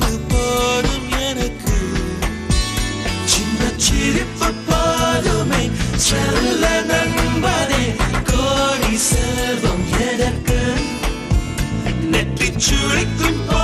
சிரிப்பு போதும் எனக்கு. சின்ன சிரிப்பு போதுமை செல்ல நண்பனே கோடி செல்வம் எதற்கு நெட்டி சுழிக்கும் போ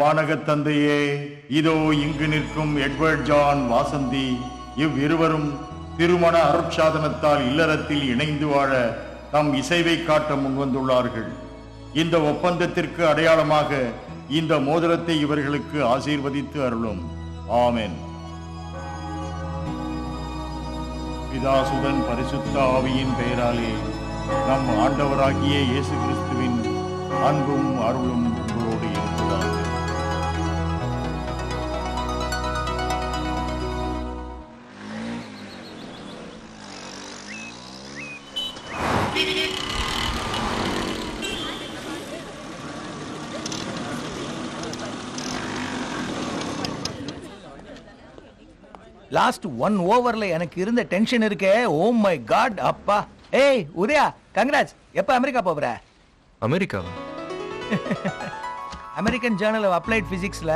வானக தந்தையே இதோ இங்கு நிற்கும் எட்வர்ட் ஜான் வாசந்தி. இவ்விருவரும் திருமண அருட்சாதனத்தால் இல்லறத்தில் இணைந்து வாழ தம் இசைவை காட்ட முன்வந்துள்ளார்கள். இந்த ஒப்பந்தத்திற்கு அடையாளமாக இந்த மோதிரத்தை இவர்களுக்கு ஆசீர்வதித்து அருளும். ஆமேன். பிதாசுதன் பரிசுத்த ஆவியின் பெயராலே நம் ஆண்டவராகிய இயேசு கிறிஸ்துவின் அன்பும் அருளும். லாஸ்ட் ஒன் ஓவர்ல எனக்கு இருந்த டென்ஷன் இருக்கே. ஓ மை காட் அப்பா. ஏய் உதயா கங்கராஜ் எப்ப அமெரிக்கா போற அமெரிக்காவா? அமெரிக்கன் ஜேர்னல் ஆஃப் அப்ளைட் பிசிக்ஸ்ல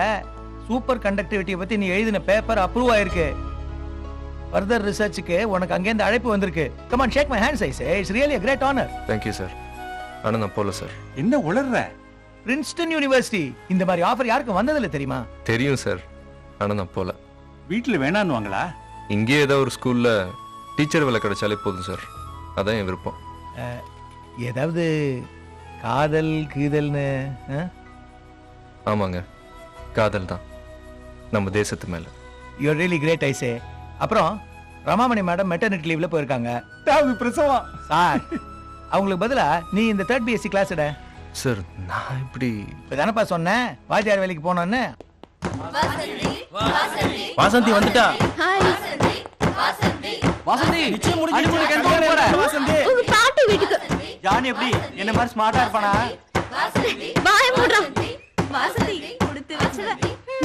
சூப்பர் கண்டக்டிவிட்டியை பத்தி நீ எழுதின பேப்பர் அப்ரூவ் ஆயிருக்கு. ஃபர்தர் ரிசர்ச்சுக்கு உனக்கு அங்கேருந்து அழைப்பு வந்திருக்கு. Come on shake my hands ice it's really a great honour thank you sir ஆனால் நான் போகல சார் என்ன உளர்ற? பிரின்ஸ்டன் யூனிவர்சிட்டி இந்த மாதிரி ஆஃபர் யாருக்கும் வந்ததில்ல தெரியுமா? தெரியும் சார் ஆனால் நான் போகல வீட்டுல வேணான்னுவாங்களா? இங்கேயே ஏதாவது ஒரு ஸ்கூலில் டீச்சர் வேலை கிடைச்சாலே போதும் சார். அதான் என் விருப்பம். ஏதாவது காதல் கீதல்னு? ஆமாங்க. காதல் தான். நம்ம தேசத்து மேலே. யூஆர் ரியலி கிரேட் ஐசே அப்புறம் ரமாமணி மேடம் மெட்டர்னிட்டி லீவ்ல போயிருக்காங்க. தாவது பிரசவம். சார் அவங்களுக்கு பதிலா நீ இந்த தேர்ட் பிஎஸ்சி கிளாஸ் எட. சார் நான் இப்படி இப்பதானப்பா சொன்னேன். வாத்தியார் வேலைக்கு போனோன்னு. வாசந்தி வந்துட்டா. வாசந்தி நிச்சயம் முடிஞ்சு வாசந்தி. உங்க பாட்டி வீட்டுக்கு. ஜானி எப்படி? என்ன மாதிரி ஸ்மார்ட்டா இருப்பானா? வாய மூடுறா. வாசந்தி கொடுத்து வச்சத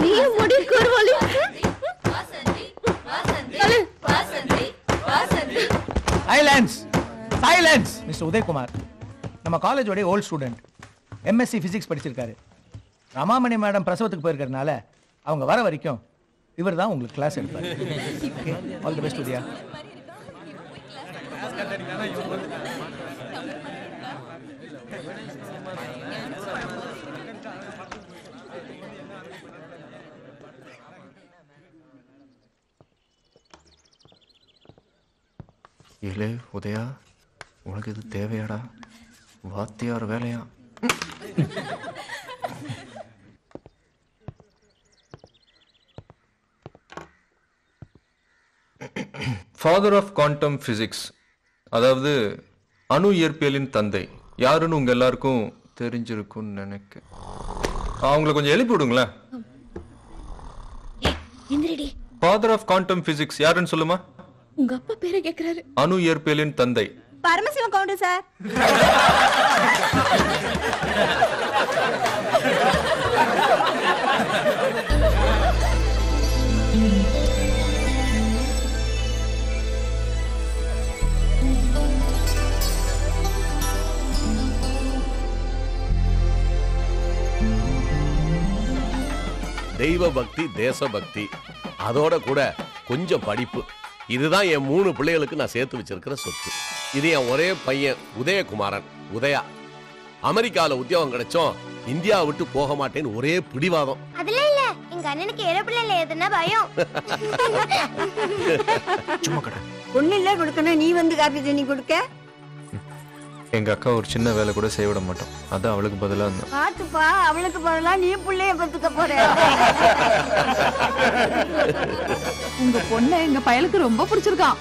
நீ முடி கூறுவாளி சைலன்ஸ் சைலன்ஸ் மிஸ்டர் உதயகுமார் நம்ம காலேஜோட ஓல்ட் ஸ்டூடெண்ட் எம்எஸ்சி பிசிக்ஸ் படிச்சிருக்காரு. ரமாமணி மேடம் பிரசவத்துக்கு போயிருக்கறனால அவங்க வர வரைக்கும் இவர் தான் உங்களுக்கு கிளாஸ் எடுப்பார். ஆல் தி பெஸ்ட் உதயா ஏலே உதயா உனக்கு இது தேவையாடா? வாத்தியார் வேலையா? ஃபாதர் ஆஃப் குவாண்டம் ஃபிசிக்ஸ் அதாவது அணு இயற்பியலின் தந்தை. யாருன்னு உங்க எல்லாருக்கும் தெரிஞ்சிருக்கும்னு நினைக்க அவங்கள கொஞ்சம் எழுப்பி விடுங்களேன். ஃபாதர் ஆஃப் குவாண்டம் பிசிக்ஸ் யாருன்னு சொல்லுமா? உங்க அப்பா பேரை கேக்குறாரு. அணு இயற்பியலின் தந்தை. Paramasivam counter sir. தெய்வ பக்தி தேசபக்தி. அதோட கூட கொஞ்சம் படிப்பு. இதுதான் என் மூணு பிள்ளைகளுக்கு நான் சேர்த்து வச்சிருக்கிற சொத்து. இது என் ஒரே பையன் உதயகுமாரன் உதயா. அமெரிக்கால உத்தியோகம் கிடைச்சோம் இந்தியா விட்டு போக மாட்டேன்னு ஒரே பிடிவாதம். அதெல்லாம் இல்ல எங்க அண்ணனுக்கு ஏரோப்ளேன்ல எதுனா பயம். சும்மா கடை. ஒண்ணு இல்ல கொடுக்கணும் நீ வந்து காப்பி தண்ணி கொடுக்க? எங்க அக்கா ஒரு சின்ன வேலை கூட செய்ய விட மாட்டோம். அதான் அவளுக்கு பதிலா இருந்தேன் பாத்துப்பா அவளுக்கு பதிலா நீ புள்ளைய பத்துக்க போற. உங்க பொண்ணு எங்க பயலுக்கு ரொம்ப பிடிச்சிருக்கான்.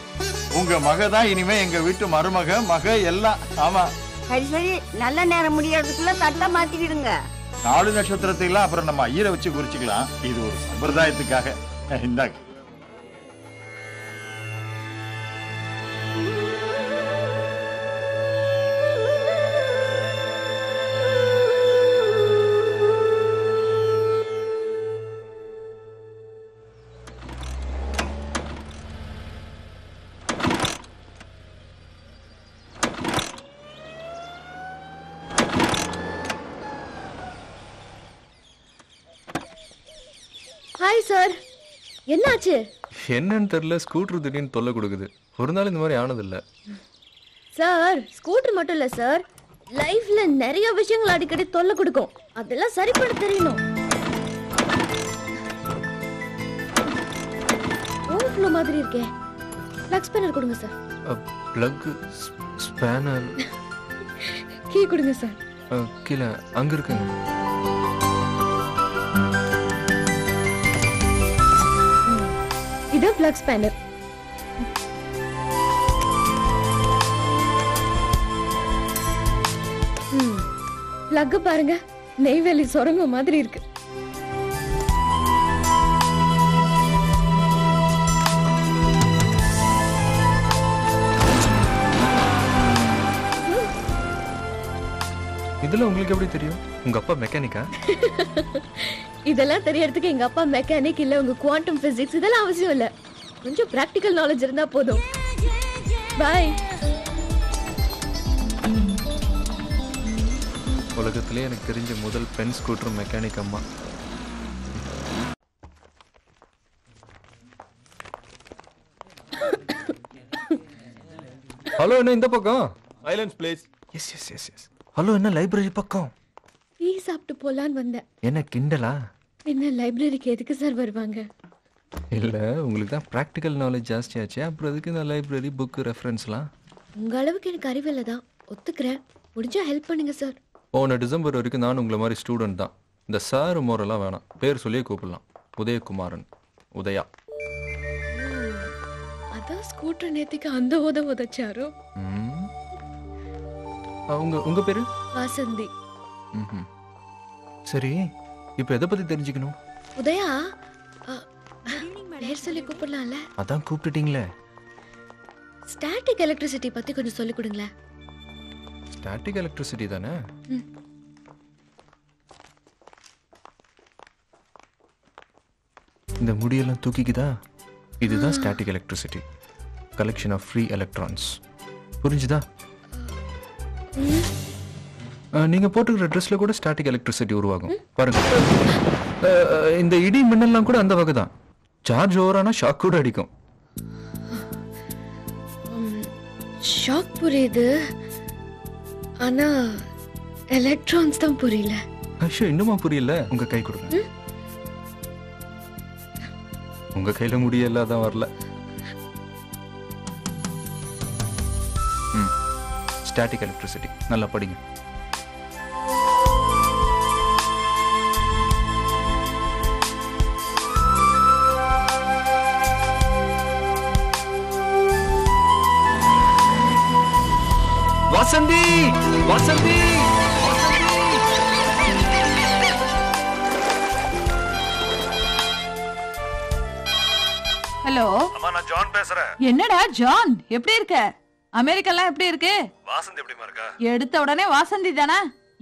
உங்க மக தான் இனிமே எங்க வீட்டு மருமக மக எல்லாம். ஆமா. சரி சரி நல்ல நேரம் முடியறதுக்குள்ள தட்டை மாத்திக்கிடுங்க. நாலு நட்சத்திரத்தை எல்லாம் அப்புறம் நம்ம ஐயரை வச்சு குறிச்சுக்கலாம். இது ஒரு சம்பிரதாயத்துக்காக. இந்தாங்க. சார். என்னாச்சு? என்னன்னு தெரியல ஸ்கூட்டர் திடீர்னு தொல்லை கொடுக்குது. ஒரு நாள் இந்த மாதிரி ஆனதில்ல. சார் ஸ்கூட்டர் மட்டும் இல்ல சார். லைஃப்ல நிறைய விஷயங்கள் அடிக்கடி தொல்லை கொடுக்கும். அதெல்லாம் சரி பண்ண தெரியணும் ஓவர்ஃப்ளோ மாதிரி இருக்கே. ஃப்ளக்ஸ் பேனர் கொடுங்க சார். பிளக் ஸ்பேனர் கீ கொடுங்க சார். கீழே அங்க இருக்குங்க. ஃப்ளக்ஸ் பேனர் பிளக் பாருங்க. நெய்வேலி சுரங்கம் மாதிரி இருக்கு. இதெல்லாம் உங்களுக்கு எப்படி தெரியும்? உங்க அப்பா மெக்கானிக்கா இதெல்லாம் தெரியறதுக்கு எங்க அப்பா மெக்கானிக் இல்ல உங்க குவாண்டம் பிசிக்ஸ் இதெல்லாம் அவசியம் இல்ல. கொஞ்சம் பிராக்டிக்கல் நாலேஜ் இருந்தா போதும். பாய் உலகத்திலே எனக்கு தெரிஞ்ச முதல் பென் ஸ்கூட்டர் மெக்கானிக் அம்மா. ஹலோ என்ன இந்த பக்கம்? Islands place yes yes yes yes hello என்ன லைப்ரரி பக்கம்? டீ சாப்பிட்டு போலான்னு வந்தேன். என்ன கிண்டலா? என்ன லைப்ரரிக்கு எதுக்கு சார் வருவாங்க? இல்ல உங்களுக்கு தான் ப்ராக்டிக்கல் நாலேஜ் ஜாஸ்தியாச்சு. அப்புறம் எதுக்கு இந்த லைப்ரரி புக்கு ரெஃபரன்ஸ்லாம் உங்க அளவுக்கு எனக்கு அறிவில்லை தான். ஒத்துக்கிறேன். முடிஞ்சா ஹெல்ப் பண்ணுங்க சார் போன டிசம்பர் வரைக்கும் நான் உங்களை மாதிரி ஸ்டூடெண்ட் தான். இந்த சார் மோரெல்லாம் வேணாம். பேர் சொல்லியே கூப்பிடலாம். உதயகுமாரன். உதயா. அதான் ஸ்கூட்டர் நேத்திக்கு அந்த உத உதச்சாரோ. உங்க உங்க பேரு? வாசந்தி. சரி இப்போ எதை பத்தி தெரிஞ்சுக்கணும்? உதயா பேர் சொல்லி கூப்பிடலாம்ல? அதான் கூப்பிட்டுட்டீங்களே. ஸ்டாட்டிக் எலக்ட்ரிசிட்டி பத்தி கொஞ்சம் சொல்லி கொடுங்களேன். ஸ்டாட்டிக் எலக்ட்ரிசிட்டி தானே. இந்த முடியெல்லாம் தூக்கிக்குதா? இதுதான் static electricity collection of free electrons புரிஞ்சுதா? நீங்க போட்டுக்கிற ட்ரெஸ்ல கூட ஸ்டாட்டிக் எலக்ட்ரிசிட்டி உருவாகும். பாருங்க. இந்த இடி மின்னல்லாம் கூட அந்த வகை தான் சார்ஜ் ஓவரானா ஷாக் கூட அடிக்கும். ஷாக் புரியுது. ஆனா எலக்ட்ரான்ஸ் தான் புரியல. ஐயோ இன்னுமா புரியல? உங்க கை கொடுங்க. உங்க கையில முடியல அதான் வரல. ஸ்டாட்டிக் எலக்ட்ரிசிட்டி நல்லா படிங்க. வசந்தி வசந்தி ஹலோ. அம்மா நான் ஜான் பேசுறேன். என்னடா ஜான்? எப்படி இருக்க? அமெரிக்கெல்லாம் எப்படி இருக்கு? வாசந்த் எப்படிமா இருக்கா? எடுத்த உடனே வாசந்தி தானே?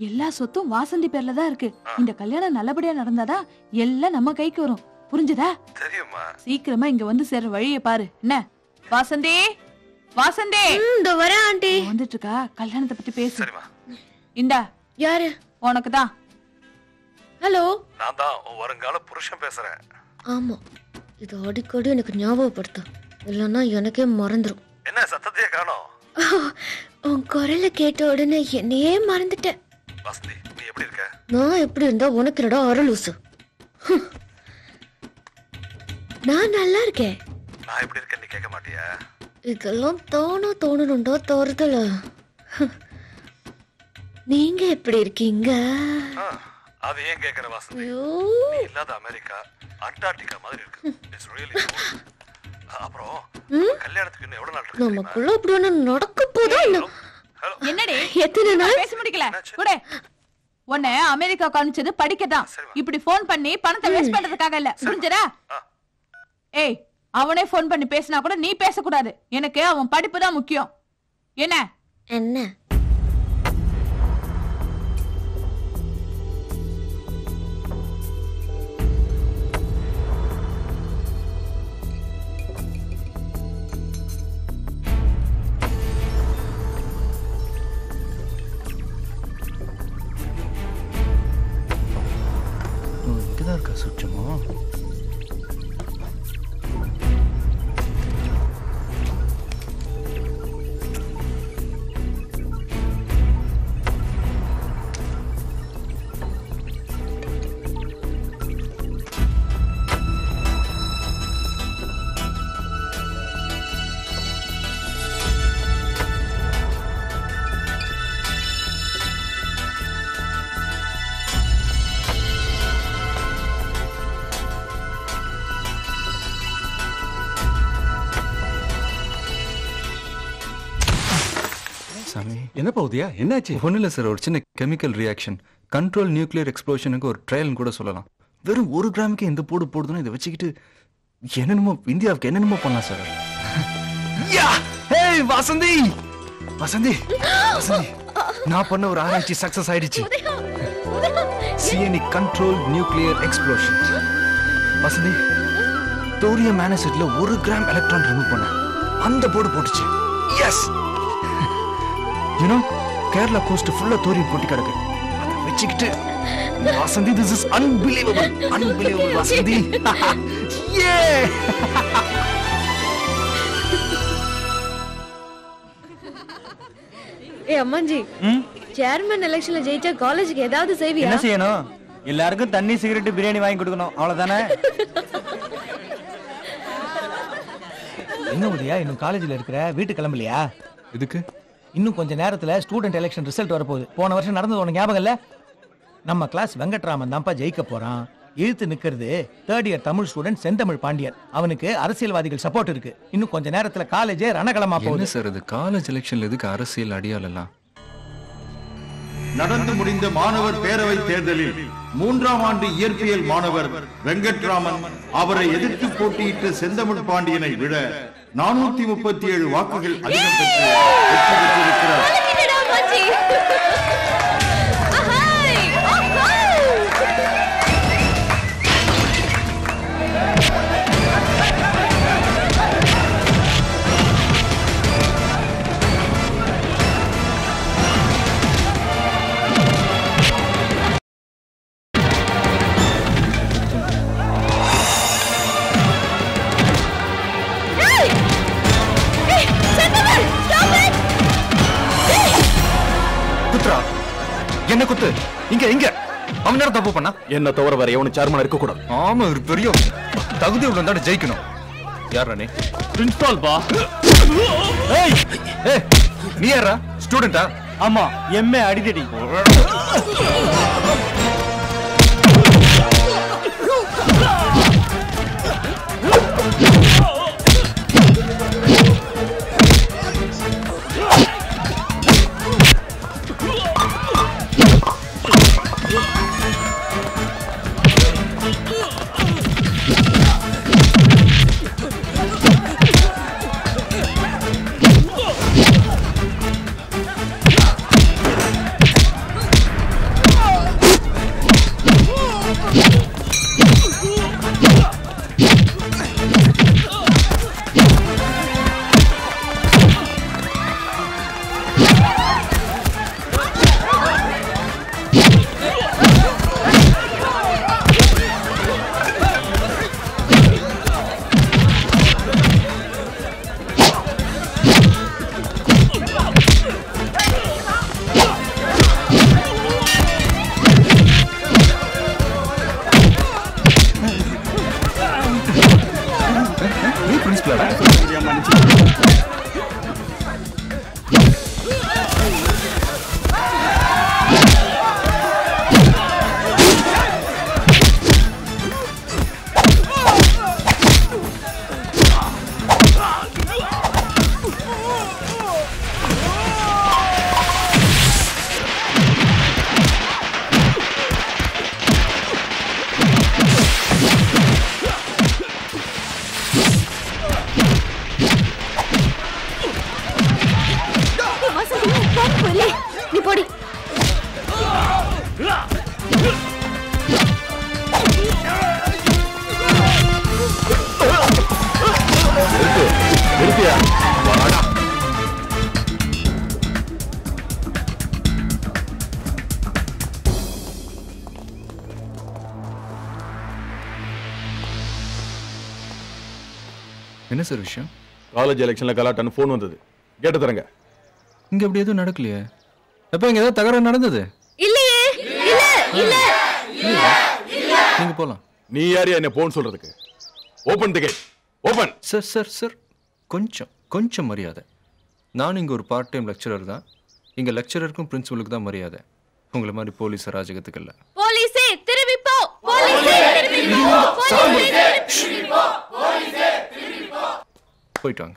எல்லா சொத்தும் வாசந்தி பேர்ல தான் இருக்கு. இந்த கல்யாணம் நல்லபடியா நடந்தாதான் எல்லாம் நம்ம கைக்கு வரும். புரிஞ்சுதா? தெரியுமா சீக்கிரமா இங்க வந்து சேர்ற வழியை பாரு. என்ன? வாசந்தி? வாசந்தி? இந்த வரேன் இருக்கா கல்யாணத்தை பத்தி பேசு. இந்தா. யாரு? உனக்கு தான் ஹலோ? நான் தான் வருங்கால புருஷன் பேசுறேன். ஆமா. இது அடிக்கடி எனக்கு ஞாபகப்படுத்தும். இல்லைன்னா எனக்கே மறந்துடும் என்ன சத்தத்தையே காணோம்? உன் குரலை கேட்ட உடனே என்னையே மறந்துட்டேன். வசந்தி நீ எப்படி இருக்க? நான் எப்படி இருந்தா உனக்கு என்னடா அரலூசு. நான் நல்லா இருக்கேன். நான் எப்படி இருக்கேன்னு கேட்க மாட்டியா? இதெல்லாம் தானா தோணணுண்டா தோறுதல. நீங்க எப்படி இருக்கீங்க? அது ஏன் கேக்குற நீ இல்லாத அமெரிக்கா அண்டார்டிகா மாதிரி இருக்கு. இட்ஸ் ரியலி அப்புறம்? கல்யாணத்துக்கு இன்னும் எவ்வளவு நாள் இருக்கு நமக்குள்ள அப்படி ஒண்ணு நடக்க போதா என்ன? என்னடி? எத்தனை நாள்? பேச முடிக்கல. கூட. உன்னை அமெரிக்கா காமிச்சது படிக்கதான். இப்படி ஃபோன் பண்ணி பணத்தை வேஸ்ட் பண்றதுக்காக இல்ல. புரிஞ்சதா? ஏய் அவனே ஃபோன் பண்ணி பேசினா கூட நீ பேசக்கூடாது. எனக்கு அவன் படிப்பு தான் முக்கியம். என்ன? என்ன? சுற்றமா பௌதியா என்னாச்சு? ஒன்றும் இல்லை சார். ஒரு சின்ன கெமிக்கல் ரியாக்ஷன் கண்ட்ரோல் நியூக்ளியர் எக்ஸ்ப்ளோஷனுக்கு ஒரு ட்ரையல்னு கூட சொல்லலாம். வெறும் ஒரு கிராமுக்கு எந்த போடு போடுதுன்னா இதை வச்சுக்கிட்டு என்னென்னமோ இந்தியாவுக்கு என்னென்னமோ பண்ணலாம் sir. Yeah! Hey Vasanthi! Vasanthi! Vasanthi! நான் பண்ண ஒரு ஆராய்ச்சி சக்சஸ் ஆயிடுச்சு. CNE control nuclear explosion Vasanthi thorium மேனசெட்ல ஒரு கிராம் எலக்ட்ரான் ரிமூவ் பண்ண அந்த போர்டு போட்டுச்சு. Yes you know Kerala coast ஃபுல்லா தோரியம் போட்டி கிடக்கு. அதை வச்சுக்கிட்டு Vasanthi this is unbelievable unbelievable Vasanthi. ஏ ஏ அம்மாஞ்சி. சேர்மன் எலெக்ஷன்ல ஜெயிச்சா காலேஜுக்கு ஏதாவது செய்வியா என்ன செய்யணும்? எல்லாருக்கும் தண்ணி சிகரெட் பிரியாணி வாங்கி கொடுக்கணும். அவ்வளவுதானே? என்ன உதயா இன்னும் காலேஜ்ல இருக்கிற வீட்டு கிளம்பலையா? இதுக்கு இன்னும் கொஞ்ச நேரத்துல ஸ்டூடெண்ட் எலெக்ஷன் ரிசல்ட் வரப்போகுது. போன வருஷம் நடந்தது உனக்கு ஞாபகம் இல்ல? நம்ம கிளாஸ் வெங்கட்ராமன் தான்ப்பா ஜெயிக்க போறான். இழுத்து நிக்கிறது தேர்ட் இயர் தமிழ் ஸ்டூடெண்ட் செந்தமிழ் பாண்டியன். அவனுக்கு அரசியல்வாதிகள் சப்போர்ட் இருக்கு. இன்னும் கொஞ்ச நேரத்துல காலேஜே ரணகளமா போகுது. சார் இது? காலேஜ் எலெக்ஷன்ல எதுக்கு அரசியல் அடியாலெல்லாம் நடந்து முடிந்த மாணவர் பேரவை தேர்தலில் மூன்றாம் ஆண்டு இயற்பியல் மாணவர் வெங்கட்ராமன் அவரை எதிர்த்து போட்டியிட்ட செந்தமிழ் பாண்டியனை விட நானூத்தி முப்பத்தி ஏழு வாக்குகள் அதிகம் பெற்று வெற்றி பெற்றிருக்கிறார். அவன் நேரம் தப்பு பண்ணா? என்ன தவிர வேற? எவனும் சேர்மனா இருக்க கூடாது ஆமா ஒரு பெரிய தகுதி உள்ள இருந்தாலும் ஜெயிக்கணும். யாரா நீ? பிரின்சிபால் பா. ஏய் ஏய் நீ யாரா ஸ்டூடெண்டா ஆமா எம்ஏ அடிதடி. Yeah! சார் விஷயம்? காலேஜ் எலெக்ஷன்ல கலாட்டான்னு ஃபோன் வந்தது. கேட்டு தரங்க. இங்க அப்படி எதுவும் நடக்கலையே? எப்ப இங்க ஏதாவது தகராறு நடந்தது? இல்லையே இல்ல இல்ல. நீங்க போலாம். நீ யாரையா என்ன போன் சொல்றதுக்கு? Open the gate open sir sir sir. கொஞ்சம் கொஞ்சம் மரியாதை. நானும் இங்க ஒரு பார்ட் டைம் லெக்சரர் தான். இங்க லெக்சரருக்கும் பிரின்சிபலுக்கு தான் மரியாதை. உங்களை மாதிரி போலீஸ் அராஜகத்துக்கு இல்ல. போலீஸே திரும்பி போ. போலீஸே திரும்பி போ. போலீஸே திரும்பி போ. போலீஸே. போயிட்டு வாங்க.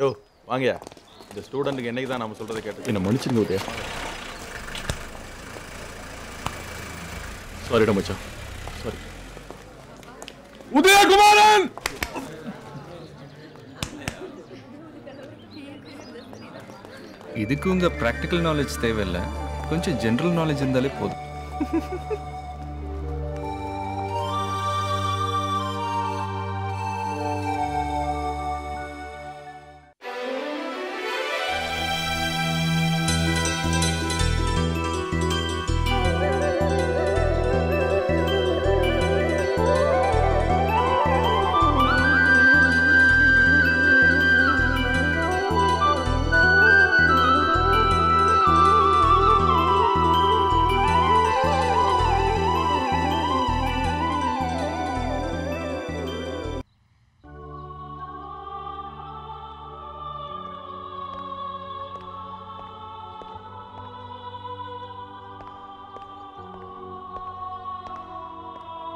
யோ வாங்கயா இந்த ஸ்டூடெண்ட்டுக்கு என்னைக்கு தான் நாம சொல்றதை கேட்டு என்ன மன்னிச்சிருங்க உதயா. சாரிடா மச்சான். சாரி உதயகுமாரன்! இதுக்கு உங்க ப்ராக்டிக்கல் நாலேஜ் தேவையில்லை. கொஞ்சம் ஜென்ரல் நாலேஜ் இருந்தாலே போதும்.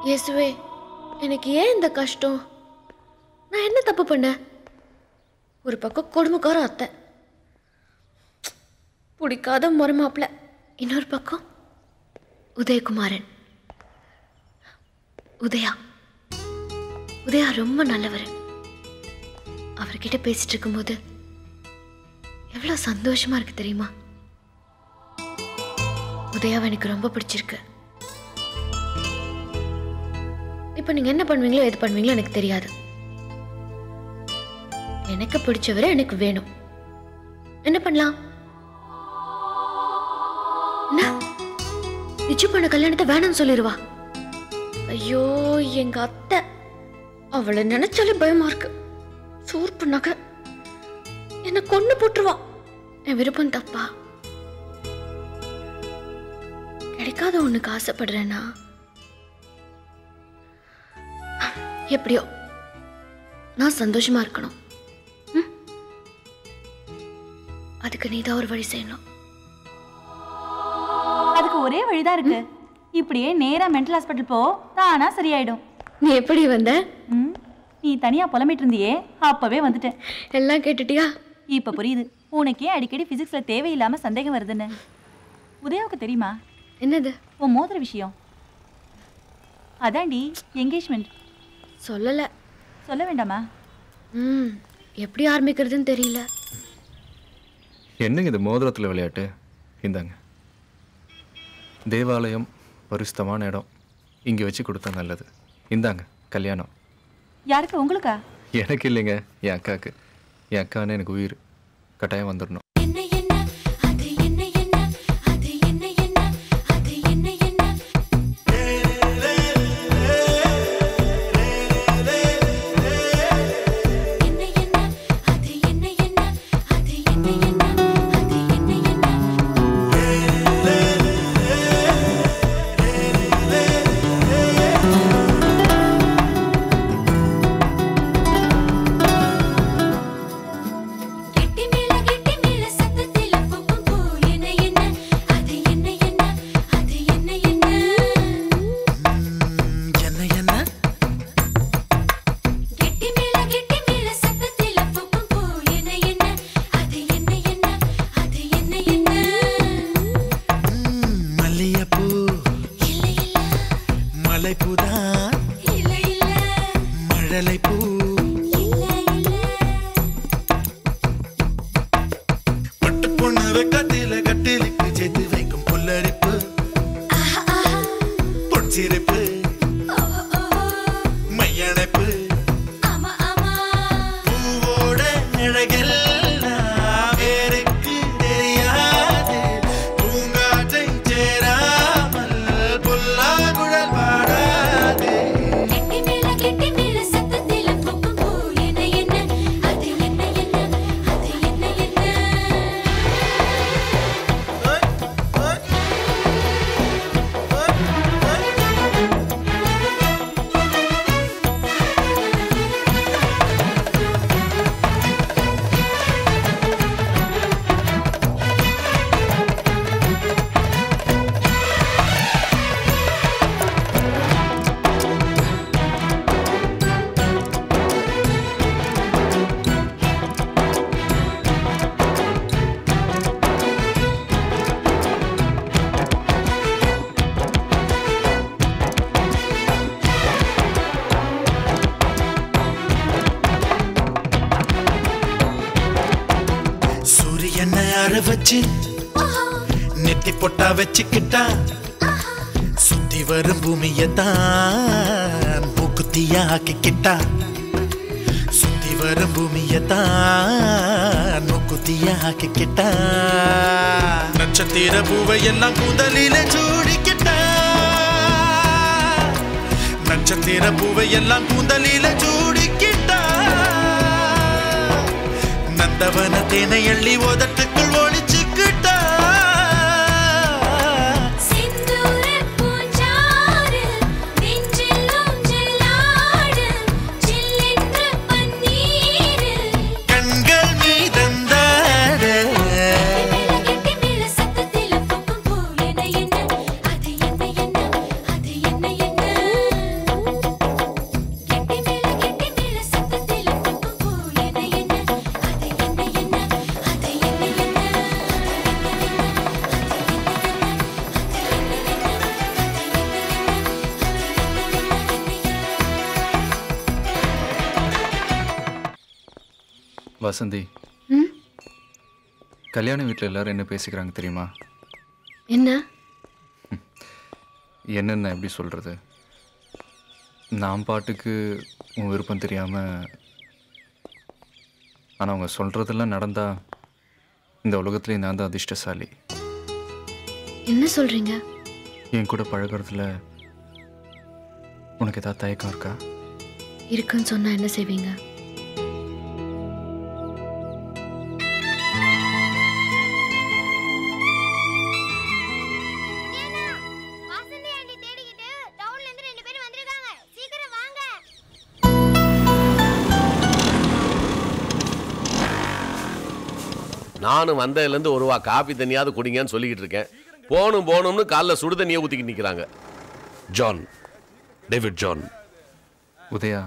இயேசுவே எனக்கு ஏன் இந்த கஷ்டம்? நான் என்ன தப்பு பண்ணேன் ஒரு பக்கம் கொடுமைக்கார அத்தை. பிடிக்காத மருமாப்பிள்ள இன்னொரு பக்கம் உதயகுமாரன். உதயா. உதயா ரொம்ப நல்லவர். அவர்கிட்ட பேசிட்டு இருக்கும்போது எவ்வளோ சந்தோஷமா இருக்கு தெரியுமா? உதயாவை எனக்கு ரொம்ப பிடிச்சிருக்கு. இப்போ நீங்க என்ன பண்ணுவீங்களோ எது பண்ணுவீங்களோ எனக்கு தெரியாது. எனக்கு பிடிச்சவரை எனக்கு வேணும். என்ன பண்ணலாம்? என்ன? நிச்சயம் பண்ண கல்யாணத்தை வேணும்னு சொல்லிடுவா ஐயோ எங்க அத்தை. அவளை நினைச்சாலே பயமா இருக்கு. சூர்ப்பு நகை. என்ன கொண்டு போட்டுருவா. என் விருப்பம் தப்பா? கிடைக்காத ஒண்ணுக்கு ஆசைப்படுறேன்னா? எப்படியோ? நான் சந்தோஷமா இருக்கணும்? அதுக்கு நீ தான் ஒரு வழி செய்யணும். அதுக்கு ஒரே வழிதான் இருக்கு. இப்படியே நேரா மென்டல் ஹாஸ்பிட்டல் போ தானா சரியாயிடும். நீ எப்படி வந்த? நீ தனியா புலம்பிட்டு இருந்தியே அப்பவே வந்துட்டேன். எல்லாம் கேட்டுட்டியா? இப்ப புரியுது. உனக்கே அடிக்கடி பிசிக்ஸ்ல தேவையில்லாம சந்தேகம் வருதுன்னு. உதயாவுக்கு தெரியுமா? என்னது? உன் மோதிர விஷயம். அதாண்டி என்கேஜ்மெண்ட் சொல்லல. சொல்ல வேண்டாமா? ம் எப்படி ஆரம்பிக்கிறதுன்னு தெரியல. என்னங்க இது மோதிரத்தில் விளையாட்டு? இந்தாங்க. தேவாலயம் பரிசுத்தமான இடம். இங்கே வச்சு கொடுத்தா நல்லது. இந்தாங்க கல்யாணம். யாருக்கு உங்களுக்கா? எனக்கு இல்லைங்க என் அக்காவுக்கு என் அக்கான்னு எனக்கு உயிர். கட்டாயம் வந்துடணும். எல்லாம் கூந்தலில சூடிக்கிட்ட நட்சத்திர பூவை எல்லாம் கூந்தலில சூடிக்கிட்ட நந்தவன தேனை எள்ளி உதட்டுக்குள் வசந்தி? கல்யாண வீட்டில் எல்லாரும் என்ன பேசிக்கிறாங்க தெரியுமா? என்ன? என்னென்ன எப்படி சொல்கிறது நான் பாட்டுக்கு உன் விருப்பம் தெரியாமல் ஆனால் அவங்க சொல்கிறதெல்லாம் நடந்தா இந்த உலகத்துலேயே நான் தான் அதிர்ஷ்டசாலி. என்ன சொல்றீங்க? என் கூட பழகுறதுல உனக்கு ஏதாவது தயக்கம் இருக்கா? இருக்குன்னு சொன்னா என்ன செய்வீங்க? நானும் வந்ததுலேருந்து ஒரு வா காபி தண்ணியாவது குடிங்கன்னு சொல்லிக்கிட்டு இருக்கேன். போகணும் போகணும்னு காலைல சுடு தண்ணியை ஊற்றிக்கிட்டு நிற்கிறாங்க ஜான் டேவிட் ஜான். உதயா.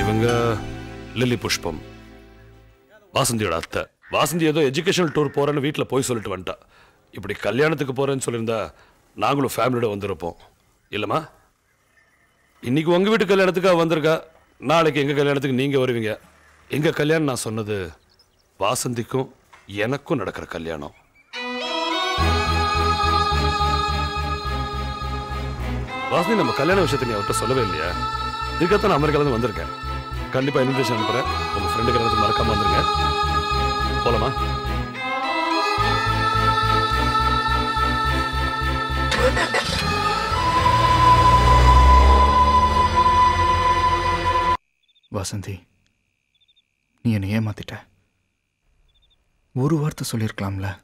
இவங்க லில்லி புஷ்பம். வாசந்தியோட அத்தை. வாசந்தி ஏதோ எஜுகேஷனல் டூர் போறேன்னு வீட்டில் போய் சொல்லிட்டு வந்துட்டா. இப்படி கல்யாணத்துக்கு போறேன்னு சொல்லியிருந்தா நாங்களும் ஃபேமிலியோட வந்திருப்போம். இல்லைம்மா? இன்னைக்கு உங்க வீட்டு கல்யாணத்துக்கு அவ வந்திருக்கா? நாளைக்கு எங்க கல்யாணத்துக்கு நீங்க வருவீங்க? எங்க கல்யாணம் நான் சொன்னது வாசந்திக்கும் எனக்கும் நடக்கிற கல்யாணம். வாசந்தி நம்ம கல்யாண விஷயத்தை நீ அவர்கிட்ட சொல்லவே இல்லையா? இதுக்காக நான் அமெரிக்காலேருந்து வந்திருக்கேன். கண்டிப்பா இன்விடேஷன் அனுப்புறேன். உங்க ஃப்ரெண்டு கல்யாணத்துக்கு மறக்காம வந்துருங்க போலாமா? வசந்தி நீ என்னை ஏமாத்திட்ட. ஒரு வார்த்தை சொல்லியிருக்கலாம்ல.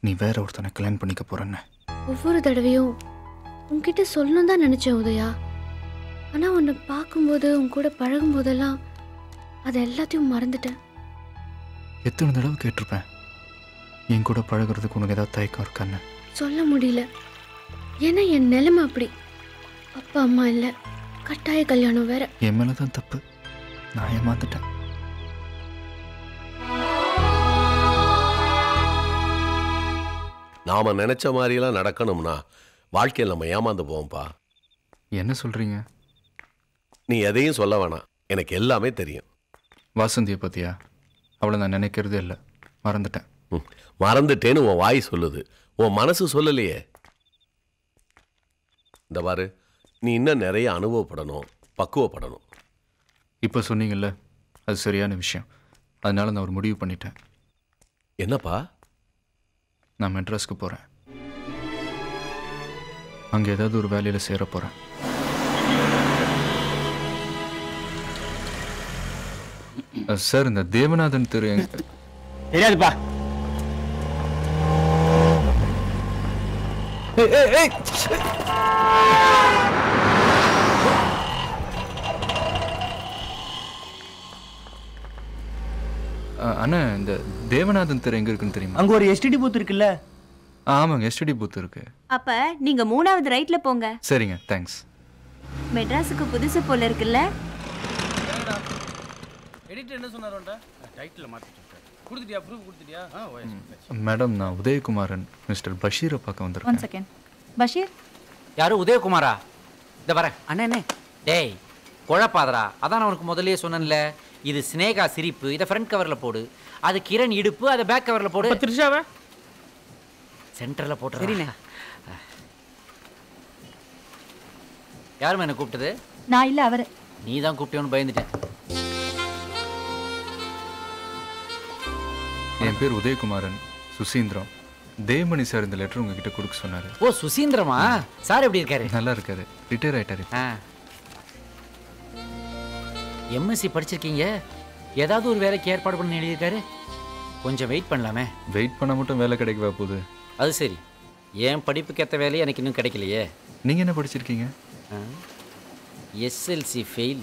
நீ வேற ஒருத்தனை கல்யாணம் பண்ணிக்க போறேன்னு. ஒவ்வொரு தடவையும் உன்கிட்ட சொல்லணும் தான் நினைச்சேன் உதயா. ஆனா உன்னை பார்க்கும்போது உன் கூட பழகும் போதெல்லாம் அது எல்லாத்தையும் மறந்துட்டேன். எத்தனை தடவை கேட்டிருப்பேன் என் கூட பழகுறதுக்கு உனக்கு ஏதாவது தயக்கம் இருக்கான்னு. சொல்ல முடியல. ஏன்னா என் நிலைமை அப்படி. அப்பா அம்மா இல்லை. கட்டாய கல்யாணம் வேற. என் மேலே தான் தப்பு. நான் ஏமாந்துட்டேன். நாம நினைச்ச மாதிரியெல்லாம் நடக்கணும்னா வாழ்க்கையில் நம்ம ஏமாந்து போவோம்ப்பா. என்ன சொல்றீங்க? நீ எதையும் சொல்ல வேணாம். எனக்கு எல்லாமே தெரியும். வாசந்தியை பத்தியா? அவளை நான் நினைக்கிறதே இல்லை. மறந்துட்டேன். ம், மறந்துட்டேன்னு உன் வாய் சொல்லுது. உன் மனசு சொல்லலையே. இந்த பாரு நீ இன்னும் நிறைய அனுபவப்படணும் பக்குவப்படணும். இப்போ சொன்னீங்கல்ல அது சரியான விஷயம். அதனால நான் ஒரு முடிவு பண்ணிட்டேன். என்னப்பா? நான் மெட்ராஸ்க்கு போகிறேன் அங்கே ஏதாவது ஒரு வேலையில் சேர போகிறேன் சார் இந்த தேவநாதன் திரு ஏய் ஏய் ஏய்! அண்ணா இந்த தேவநாதன் தெரு எங்க இருக்குன்னு தெரியுமா? அங்க ஒரு எஸ்டிடி பூத் இருக்குல்ல? ஆ, ஆமாங்க எஸ்டிடி பூத் இருக்கு. அப்ப நீங்க மூணாவது ரைட்ல போங்க. சரிங்க தேங்க்ஸ் மெட்ராஸுக்கு புதுசு போல இருக்குல்ல? எடிட்டர் என்ன சொன்னாரோண்டா டைட்டில் மாற்றி கொடுத்துட்டியா? ப்ரூஃப் கொடுத்துட்டியா? மேடம் நான் உதயகுமாரன் மிஸ்டர் பஷீரை பார்க்க ஒன் வந்திருக்கேன் செகண்ட் பஷீர்? யாரு உதயகுமாரா? இந்த வரேன் அண்ணே. டேய் குழப்பாதடா. அதான் நான் உனக்கு முதல்லயே சொன்னேன்ல. இது ஸ்னேகா சிரிப்பு இதை ஃப்ரண்ட் கவர்ல போடு. அது கிரண் இடுப்பு அதை பேக் கவர்ல போடு. த்ரிஷாவை? சென்டர்ல போட்டு சரிண்ணே. யாருமே என்ன கூப்பிட்டது? நான் இல்ல அவரு. நீ தான் கூப்பிட்டேன்னு பயந்துட்டேன். என் பேர் உதயகுமாரன் சுசீந்திரம். தேவமணி சார் இந்த லெட்டர் உங்ககிட்ட கொடுக்க சொன்னாரு. ஓ சுசீந்திரமா? சார் எப்படி இருக்காரு? நல்லா இருக்காரு. ரிட்டையர் ஆயிட்டாரு. எம்எஸ்சி படிச்சிருக்கீங்க? ஏதாவது ஒரு வேலைக்கு ஏற்பாடு பண்ணி எழுதியிருக்காரு? கொஞ்சம் வெயிட் பண்ணலாமே. வெயிட் பண்ண மட்டும் வேலை கிடைக்கவா போகுது? அது சரி. என் படிப்புக்கு ஏற்ற வேலையை எனக்கு இன்னும் கிடைக்கலையே. நீங்க என்ன படிச்சிருக்கீங்க? எஸ்எல்சி ஃபெயில்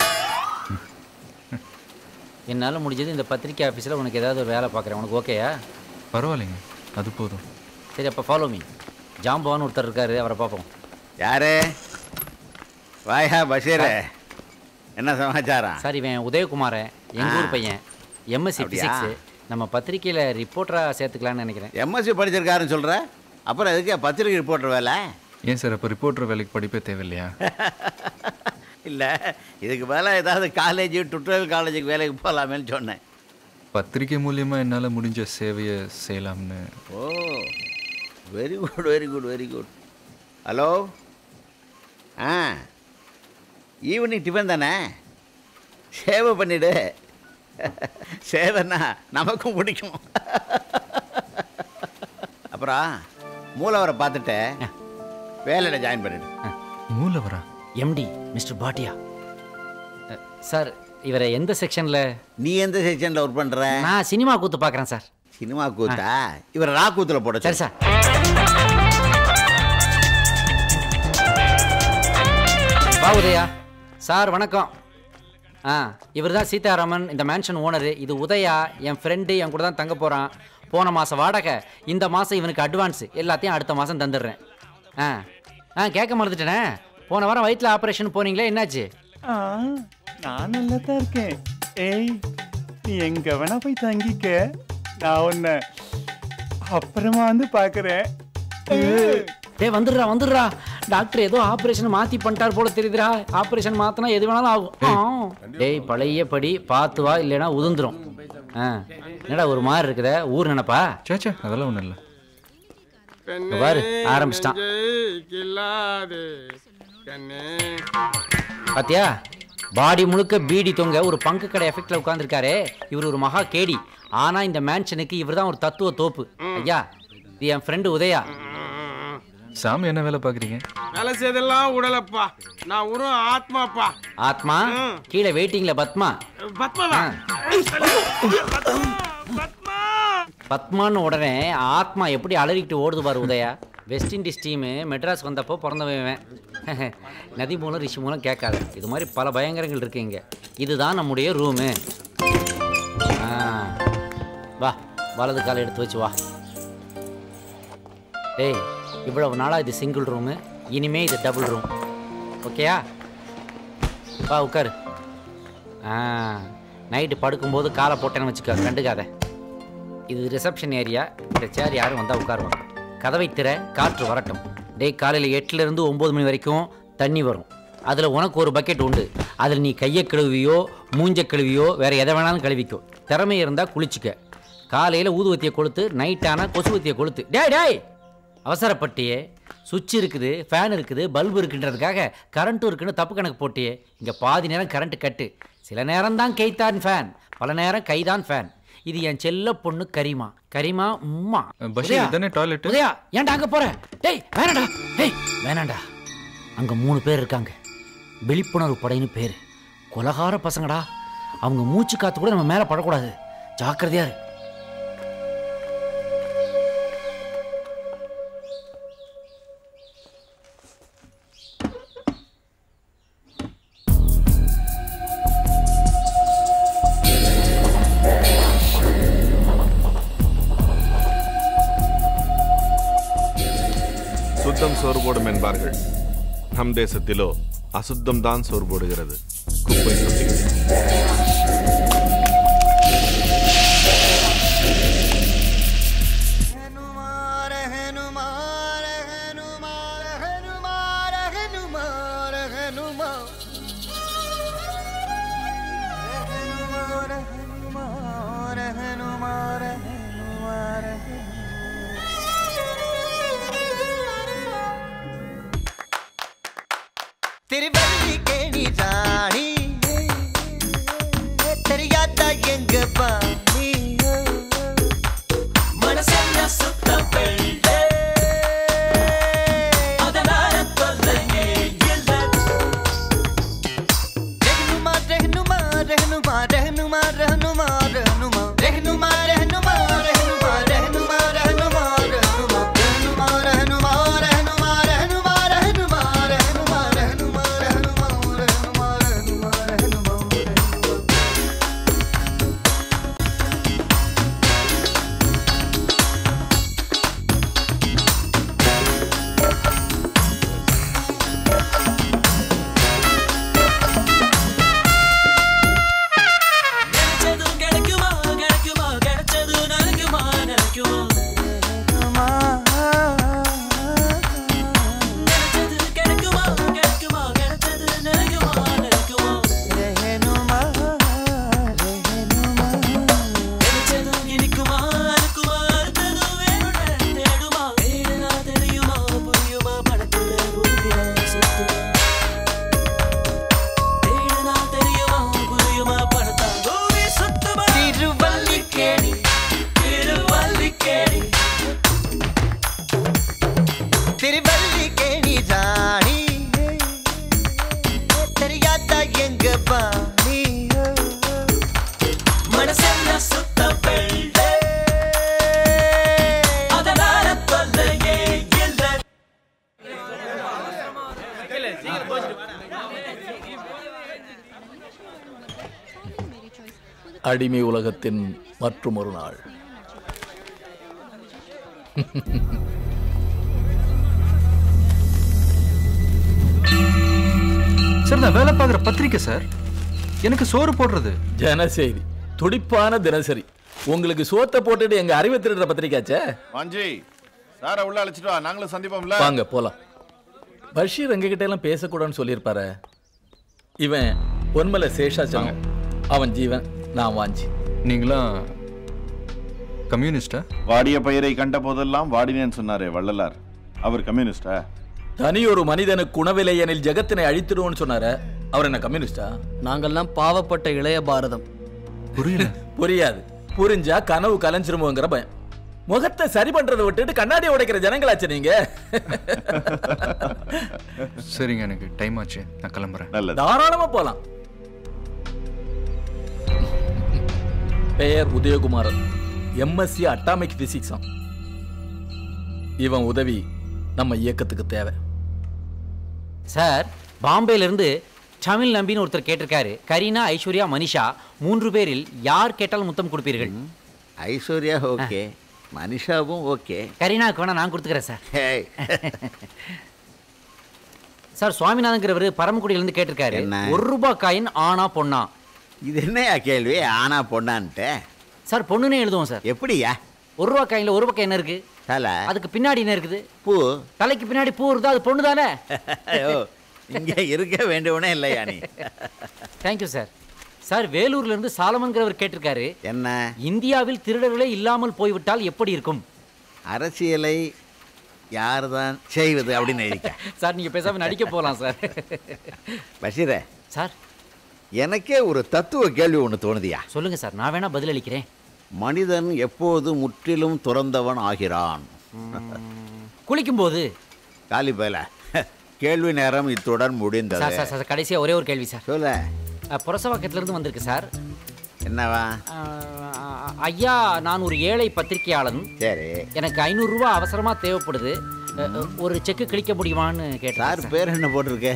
என்னால் முடிஞ்சது இந்த பத்திரிக்கை ஆஃபீஸில் உனக்கு ஏதாவது ஒரு வேலை பார்க்குறேன். உனக்கு ஓகேயா பரவாயில்லைங்க. அது போதும். சரி அப்போ ஃபாலோ மீ ஜாம்பவான் ஒருத்தர் இருக்காரு. அவரை பார்ப்போம். யாரு? வாயா பஷீர். என்ன சமாச்சாரம்? சார் இவன் உதயகுமாரன் எங்கள் ஊர். பையன். எம்எஸ்சி? ஃபிசிக்ஸு நம்ம பத்திரிக்கையில் ரிப்போர்ட்டராக சேர்த்துக்கலான்னு நினைக்கிறேன். எம்எஸ்சி படிச்சிருக்காருன்னு சொல்ற? அப்புறம் எதுக்கு பத்திரிகை ரிப்போர்ட்டர் வேலை? ஏன் சார் அப்போ ரிப்போர்ட்டர் வேலைக்கு படிப்பே தேவையில்லையா? இல்லை இதுக்கு மேலே ஏதாவது காலேஜ் டுட்டோரியல் காலேஜுக்கு வேலைக்கு போகலாமேன்னு சொன்னேன். பத்திரிக்கை மூலியமா என்னால் முடிஞ்ச சேவையை செய்யலாம்னு. ஓ very good very good very good hello ஆ. ஈவினிங் டிஃபன் தானே? சேவை பண்ணிடு. சேவைன்னா நமக்கும் பிடிக்கும். அப்புறம் மூலவரை பார்த்துட்டு வேலையில் ஜாயின் பண்ணிடு. மூலவரா? எம்டி மிஸ்டர் பாட்டியா சார் இவரை எந்த செக்ஷனில் நீ எந்த செக்ஷனில் ஒர்க் பண்ணுற நான் சினிமா கூத்து பார்க்குறேன் சார். சினிமா கூத்தா? இவர் ரா கூத்துல போட சரி சார். வா உதயா. சார் வணக்கம். ஆ இவர் தான் சீதாராமன் இந்த மேன்ஷன் ஓனரு இது உதயா என் ஃப்ரெண்டு என் கூட தான் தங்க போகிறான் போன மாதம் வாடகை. இந்த மாதம் இவனுக்கு அட்வான்ஸ் எல்லாத்தையும் அடுத்த மாதம் தந்துடுறேன். ஆ ஆ கேட்க மறந்துட்டேனே. போன வாரம் வயிற்றில் ஆப்ரேஷன் போனீங்களே என்னாச்சு? நான் நல்லா தான் இருக்கேன். ஏய் நீ எங்க வேணா போய் தங்கிக்க. நான் உன்னை அப்புறமா வந்து பார்க்குறேன். டேய் வந்துடுறா வந்துடுறா. டாக்டர் ஏதோ ஆபரேஷன் மாத்தி பண்ணிட்டார் போல தெரியுதுடா. ஆபரேஷன் மாத்தினா எது வேணாலும் ஆகும். டேய். பழைய படி பார்த்து வா இல்லைன்னா உதிர்ந்துரும். ஆ. என்னடா ஒரு மாதிரி இருக்குத? ஊர் நினைப்பா? சேச்சா அதெல்லாம் ஒன்றும் இல்லை. பாரு ஆரம்பிச்சிட்டான். பாத்தியா? பாடி முழுக்க பீடி தொங்க ஒரு பங்கு கடை எஃபெக்ட்ல உட்கார்ந்திருக்காரே. இவர் ஒரு மகா கேடி. ஆனா இந்த மேன்ஷனுக்கு இவர் தான் ஒரு தத்துவ தோப்பு. ஐயா இது என் ஃப்ரெண்டு உதயா. சாமி என்ன வேலை பார்க்குறீங்க? வேலை செய்தெல்லாம் உடலப்பா. நான் ஒரு ஆத்மாப்பா. ஆத்மா? கீழே வெயிட்டிங்ல பத்மா? பத்மவா பத்மான்னு உடனே ஆத்மா எப்படி அலறிக்கிட்டு ஓடுது பாரு Udaya. West Indies team Madras வந்தப்போ பிறந்தவன். நதி மூலம் ரிஷி மூலம் கேட்காத. இது மாதிரி பல பயங்கரங்கள் இருக்கு இங்க. இதுதான் நம்முடைய ரூமு வா வலது காலை எடுத்து வச்சு வா. டேய் இவ்வளவு நாளாக இது சிங்கிள் ரூமு இனிமே இது டபுள் ரூம் ஓகேயா வா உட்காரு. ஆ நைட்டு படுக்கும்போது காலை போட்டேன்னு வச்சுக்க கண்டுக்காத. இது ரிசப்ஷன் ஏரியா இந்த சேர் யாரும் வந்தால் உட்காருவாங்க. கதவை திற காற்று வரட்டும். டேய் காலையில் எட்டுலேருந்து ஒம்பது மணி வரைக்கும் தண்ணி வரும். அதில் உனக்கு ஒரு பக்கெட் உண்டு. அதில் நீ கையை கழுவியோ மூஞ்ச கழுவியோ வேறு எதை வேணாலும் கழுவிக்கோ. திறமை இருந்தால் குளிச்சுக்க. காலையில் ஊதுவத்தியை கொளுத்து நைட்டான கொசுவத்தியை கொளுத்து. டே டேய்! அவசரப்பட்டியே. சுவிட்ச் இருக்குது ஃபேன் இருக்குது பல்பு இருக்குன்றதுக்காக கரண்ட்டும் இருக்குன்னு தப்பு கணக்கு போட்டியே. இங்கே பாதி நேரம் கரண்ட் கட்டு. சில நேரம் தான் கைத்தான் ஃபேன் பல நேரம் கைதான் ஃபேன் இது என் செல்ல பொண்ணு கரிமா. கரிமா உம்மா. இதானே toilet? உதயா ஏன்டா அங்க போற? டேய் வேணாடா டேய் வேணாண்டா அங்க மூணு பேர் இருக்காங்க. விழிப்புணர்வு படைன்னு பேர். கொலகார பசங்கடா. அவங்க மூச்சு காத்து கூட நம்ம மேல படக்கூடாது. ஜாக்கிரதையா இரு. சோறு போடும் என்பார்கள். நம் தேசத்திலோ அசுத்தம்தான் சோறு போடுகிறது குப்பை அடிமை உலகத்தின் மற்றும் ஒரு நாள். சார் நான் வேலை பார்க்குற பத்திரிக்கை சார். எனக்கு சோறு போடுறது. ஜனசெய்தி துடிப்பான தினசரி. உங்களுக்கு சோத்தை போட்டுட்டு எங்க அறிவை திருடுற பத்திரிக்காச்சே வாஞ்சி சாரை உள்ள அழைச்சிட்டு வா. நாங்களும் சந்திப்போம்ல. வாங்க போலாம். பஷீர் எங்ககிட்ட எல்லாம் பேசக்கூடாதுன்னு சொல்லியிருப்பாரு. இவன் பொன்மலை சேஷாச்சலம். அவன் ஜீவன். நான் வாஞ்சி. நீங்களாம் கம்யூனிஸ்டா? வாடிய பயிரை கண்ட போதெல்லாம் வாடினேன்னு சொன்னாரே வள்ளலார். அவர் கம்யூனிஸ்டா? தனி ஒரு மனிதனுக்கு உணவில்லை எனில் ஜெகத்தினை அழித்திடுவோம்னு சொன்னாரு அவர் என்ன கம்யூனிஸ்டா? நாங்கெல்லாம் பாவப்பட்ட இளைய பாரதம். புரியல. புரியாது. புரிஞ்சா கனவு கலைஞ்சிருமோங்கிற பயம். முகத்தை சரி பண்றதை விட்டுட்டு கண்ணாடி உடைக்கிற ஜனங்களாச்சு நீங்க. சரிங்க எனக்கு டைம் ஆச்சு. நான் கிளம்புறேன். தாராளமா போலாம். பெயர் உதயகுமாரன். எம்எஸ்சி அட்டாமிக் பிசிக்ஸாம் இவன் உதவி நம்ம இயக்கத்துக்கு தேவை. சார் பாம்பேல இருந்து தமிழ் நம்பின்னு ஒருத்தர் கேட்டிருக்காரு. கரீனா ஐஸ்வர்யா மனிஷா மூன்று பேரில் யார் கேட்டாலும் முத்தம் கொடுப்பீர்கள்? ஐஸ்வர்யா ஓகே மனிஷாவும் ஓகே. கரீனாவுக்கு வேணா நான் கொடுத்துக்கிறேன் சார். சார் சுவாமிநாதங்கிறவர் பரமக்குடியிலேருந்து கேட்டிருக்காரு? ஒரு ரூபாய் காயின் ஆனா பொண்ணா? இது என்னையா கேள்வி? ஆனா பொண்ணான்ட்டு. சார் பொண்ணுனே எழுதுவோம் சார். எப்படியா? ஒரு ரூபா காயின்ல ஒரு பக்கம் என்ன இருக்கு? தலை. அதுக்கு பின்னாடி என்ன இருக்குது? பூ. தலைக்கு பின்னாடி பூ இருந்தா அது பொண்ணு தானே? இங்க இருக்க வேண்டியவனே இல்லையா நீ? தேங்க்யூ சார் சார் வேலூர்ல இருந்து சாலமன்கிறவர் கேட்டிருக்காரு. என்ன? இந்தியாவில் திருடர்களே இல்லாமல் போய்விட்டால் எப்படி இருக்கும்? அரசியலை யார்தான் செய்வது அப்படின்னு சார் நீங்க பேசாம நடிக்க போலாம் சார். பஷீரே. சார் எனக்கே ஒரு தத்துவ கேள்வி ஒன்று தோணுதியா? சொல்லுங்க சார் நான் வேணா பதிலளிக்கிறேன் மனிதன் எப்போது முற்றிலும் துறந்தவன் ஆகிறான்? குளிக்கும் போது காலி பயல கேள்வி நேரம் இத்துடன் முடிந்தது. சார் சார் கடைசியா ஒரே ஒரு கேள்வி சார். சொல்ல. அஹ், புரசவாக்கத்துல இருந்து வந்திருக்கு சார். என்னவா? ஐயா நான் ஒரு ஏழை பத்திரிகையாளன். சரி. எனக்கு ஐநூறு ரூபாய் அவசரமா தேவைப்படுது. ஒரு செக்கு கிழிக்க முடியுமான்னு கேட்டேன் சார் பேர் என்ன போட்டிருக்க?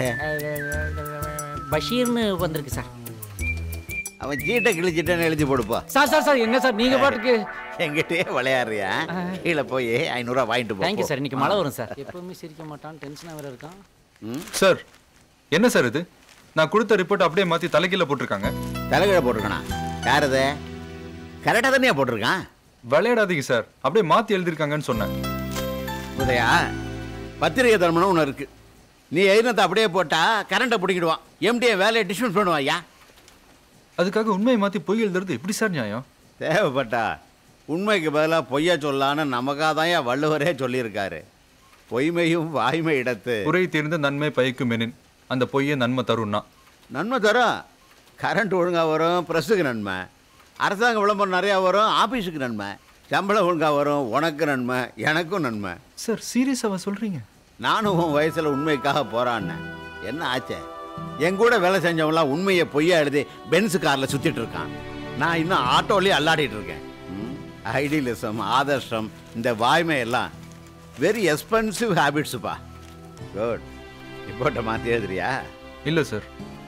பஷீர்னு வந்திருக்கு சார். அவன் சீட்டை கிழிச்சிட்டேன்னு எழுதி போடுப்பா. சார் சார் சார் என்ன சார் நீங்க பாட்டுக்கு? எங்கிட்டயே விளையாடுறியா? கீழே போய் ஐநூறுரூவா வாங்கிட்டு போ தேங்க்யூ சார் இன்னைக்கு மழை வரும் சார். எப்பவுமே சிரிக்க மாட்டான். டென்ஷனாக வேற இருக்கான். சார் என்ன சார் இது? நான் கொடுத்த ரிப்போர்ட் அப்படியே மாத்தி தலைகீழ போட்டிருக்காங்க. தலைகீழ போட்டிருக்கானா? யார் அது கரெக்டாக தானே போட்டிருக்கான்? விளையாடாதீங்க சார் அப்படியே மாத்தி எழுதிருக்காங்கன்னு சொன்னேன். உதயா பத்திரிகை தர்மனம் ஒன்று இருக்கு. நீ எழுதினத்தை அப்படியே போட்டா கரண்ட்டை பிடிக்கிடுவான் எம்டிஏ வேலையை டிஸ்மிஸ் பண்ணுவான் ஐயா. அதுக்காக உண்மையை மாத்தி பொய் எழுதுறது எப்படி சார் நியாயம்? தேவைப்பட்டா உண்மைக்கு பதிலாக பொய்யா சொல்லான்னு நமக்காக தான் வள்ளுவரே சொல்லியிருக்காரு. பொய்மையும் வாய்மை இடத்து. குறை தீர்ந்த நன்மை பயக்கும் எனின் அந்த பொய்யை நன்மை தரும்னா. நன்மை தரும். கரண்ட் ஒழுங்காக வரும் ப்ரெஸ்ஸுக்கு நன்மை. அரசாங்க விளம்பரம் நிறையா வரும் ஆஃபீஸுக்கு நன்மை. சம்பளம் ஒழுங்காக வரும் உனக்கு நன்மை எனக்கும் நன்மை. சார் சீரியஸாக சொல்றீங்க. நானும் உன் வயசில் உண்மைக்காக போறான்னேன் என்ன ஆச்சே? என் கூட வேலை செஞ்சவங்களாம் உண்மையை பொய்யா எழுதி பென்ஸ் காரில் சுற்றிட்டு இருக்கான். நான் இன்னும் ஆட்டோலேயே அல்லாடிட்டு இருக்கேன். ஐடியலிசம் ஆதர்ஷம் இந்த வாய்மை எல்லாம் வெரி எக்ஸ்பென்சிவ் ஹேபிட்ஸுப்பா. குட். ரிப்போர்ட்டை மாற்றி எழுதுறியா? இல்ல சார்.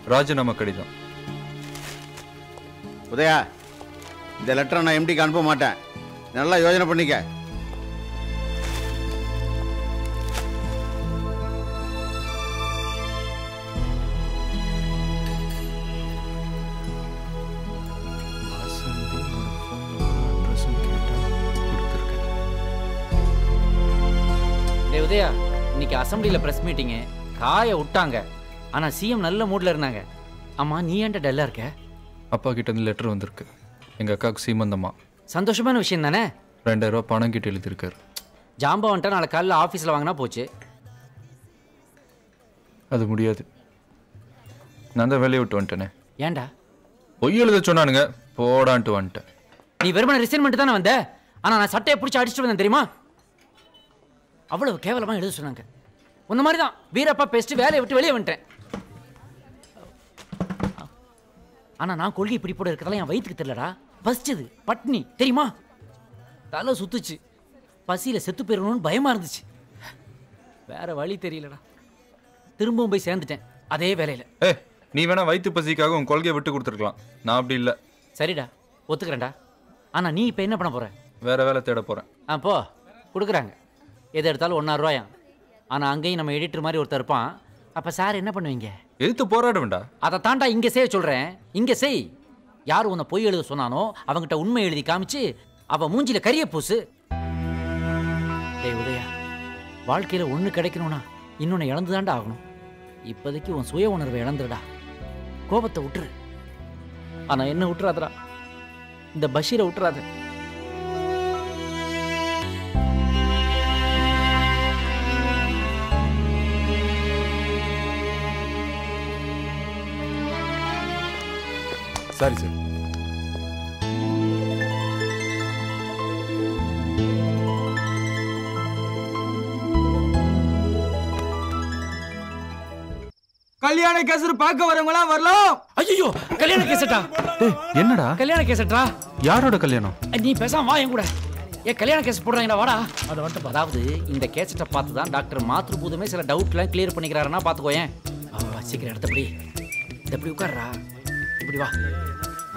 ராஜினாமா கடிதம். உதயா இந்த லெட்டரை நான் எம்டிக்கு அனுப்ப மாட்டேன். நல்லா யோசனை பண்ணிக்க. உதயா இன்னைக்கு அசம்பிளியில் ப்ரெஸ் மீட்டிங்கு காய விட்டாங்க. ஆனா சிஎம் நல்ல மூட்ல இருந்தாங்க. ஆமா நீ ஏன்டா டல்லா இருக்க? அப்பா கிட்ட இருந்து லெட்டர் வந்திருக்கு. எங்க அக்காவுக்கு சீமந்தமா சந்தோஷமான விஷயம் தானே? ரெண்டாயிரம் ரூபாய் பணம் கிட்ட எழுதியிருக்காரு. ஜாம்பா வந்துட்டா நாளை காலைல ஆஃபீஸில் வாங்கினா போச்சு. அது முடியாது. நான் தான் வேலையை விட்டு வந்துட்டேனே. ஏன்டா? பொய் எழுத சொன்னானுங்க. போடான்ட்டு வந்துட்டேன். நீ வெறுமனே ரிசைன்மெண்ட் தானே வந்த? ஆனா நான் சட்டையை பிடிச்சி அடிச்சுட்டு வந்தேன் தெரியுமா? அவ்வளவு கேவலமா எழுத சொன்னாங்க. உன்ன மாதிரி தான் வீரப்பா பேசிட்டு வேலையை விட்டு வெளியே வந்துட்டேன். ஆனா நான் கொள்கை பிடிப்போட இருக்கிறதெல்லாம் என் வயிற்றுக்கு தெரியலடா. பசிச்சது பட்னி. தெரியுமா? தலை சுத்துச்சு. பசியில செத்து போயிடணும்னு பயமா இருந்துச்சு. வேற வழி தெரியலடா. திரும்பவும் போய் சேர்ந்துட்டேன். அதே வேலையில. ஏ நீ வேணா வயிற்று பசிக்காக உன் கொள்கையை விட்டு கொடுத்துருக்கலாம். நான் அப்படி இல்லை. சரிடா. ஒத்துக்கிறேன்டா. ஆனா நீ இப்போ என்ன பண்ண போற? வேற வேலை தேட போறேன். ஆ போ. கொடுக்குறாங்க. எது எடுத்தாலும் ஒன்றா ரூபாயாம். ஆனால் அங்கேயும் நம்ம எடிட்டர் மாதிரி ஒருத்தர் இருப்பான். அப்போ சார் என்ன பண்ணுவீங்க? எதிர்த்து போராட வேண்டாம் அதை தாண்டா இங்கே செய்ய சொல்கிறேன் இங்கே செய். யார் உன்னை பொய் எழுத சொன்னானோ அவங்கிட்ட உண்மை எழுதி காமிச்சு அவ மூஞ்சில கரிய பூசு. டேய் உதயா வாழ்க்கையில் ஒன்று கிடைக்கணும்னா இன்னொன்று இழந்துதான்டா ஆகணும். இப்போதைக்கு உன் சுய உணர்வை இழந்துடா கோபத்தை விட்டுரு ஆனா என்ன விட்டுறாதடா இந்த பஷீரை விட்டுறாத சரி சார். கல்யாண கேசர் பார்க்க வரவங்க எல்லாம் வரலாம். ஐயோ கல்யாண கேசட்டா? என்னடா? கல்யாண கேசட்டா? யாரோட கல்யாணம்? நீ பேசாம வா என் கூட. ஏ கல்யாண கேஸ் போடுறாங்கடா வாடா. அதை வந்துட்டு அதாவது இந்த கேசட்டை பார்த்து தான் டாக்டர் மாத்ருபூதமே சில டவுட்லாம் கிளியர் பண்ணிக்கிறாருன்னா பார்த்துக்கோயேன் சீக்கிரம் எடுத்தபடி இந்த இப்படி உட்கார்றா. இப்படி வா.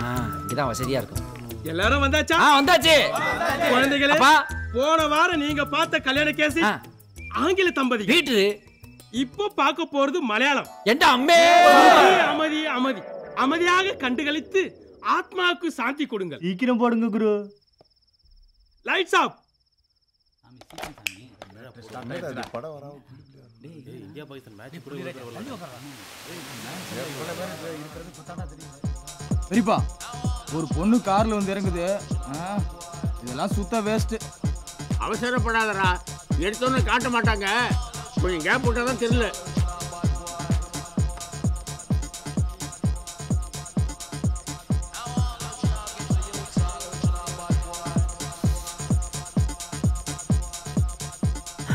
ஆ இதான் வசதியா இருக்கும். எல்லாரும் வந்தாச்சா? ஆ வந்தாச்சு. குழந்தைகளே அப்பா. போன வாரம் நீங்க பார்த்த கல்யாண கேஸ் ஆங்கில தம்பதி. வீட்டு. இப்போ பார்க்க போறது மலையாளம். என்டா அம்மே. அமைதி அமைதி. அமைதியாக கண்டுகளித்து ஆத்மாவுக்கு சாந்தி கொடுங்கள். சீக்கிரம் போடுங்க குரு. லைட்ஸ் ஆஃப் பெரியப்பா ஒரு பொண்ணு கார்ல வந்து இறங்குது. இதெல்லாம் சுத்த வேஸ்ட் அவசரப்படாதடா. எடுத்தோன்னு காட்ட மாட்டாங்க. கொஞ்சம் கேப் விட்டா தான் தெரியல.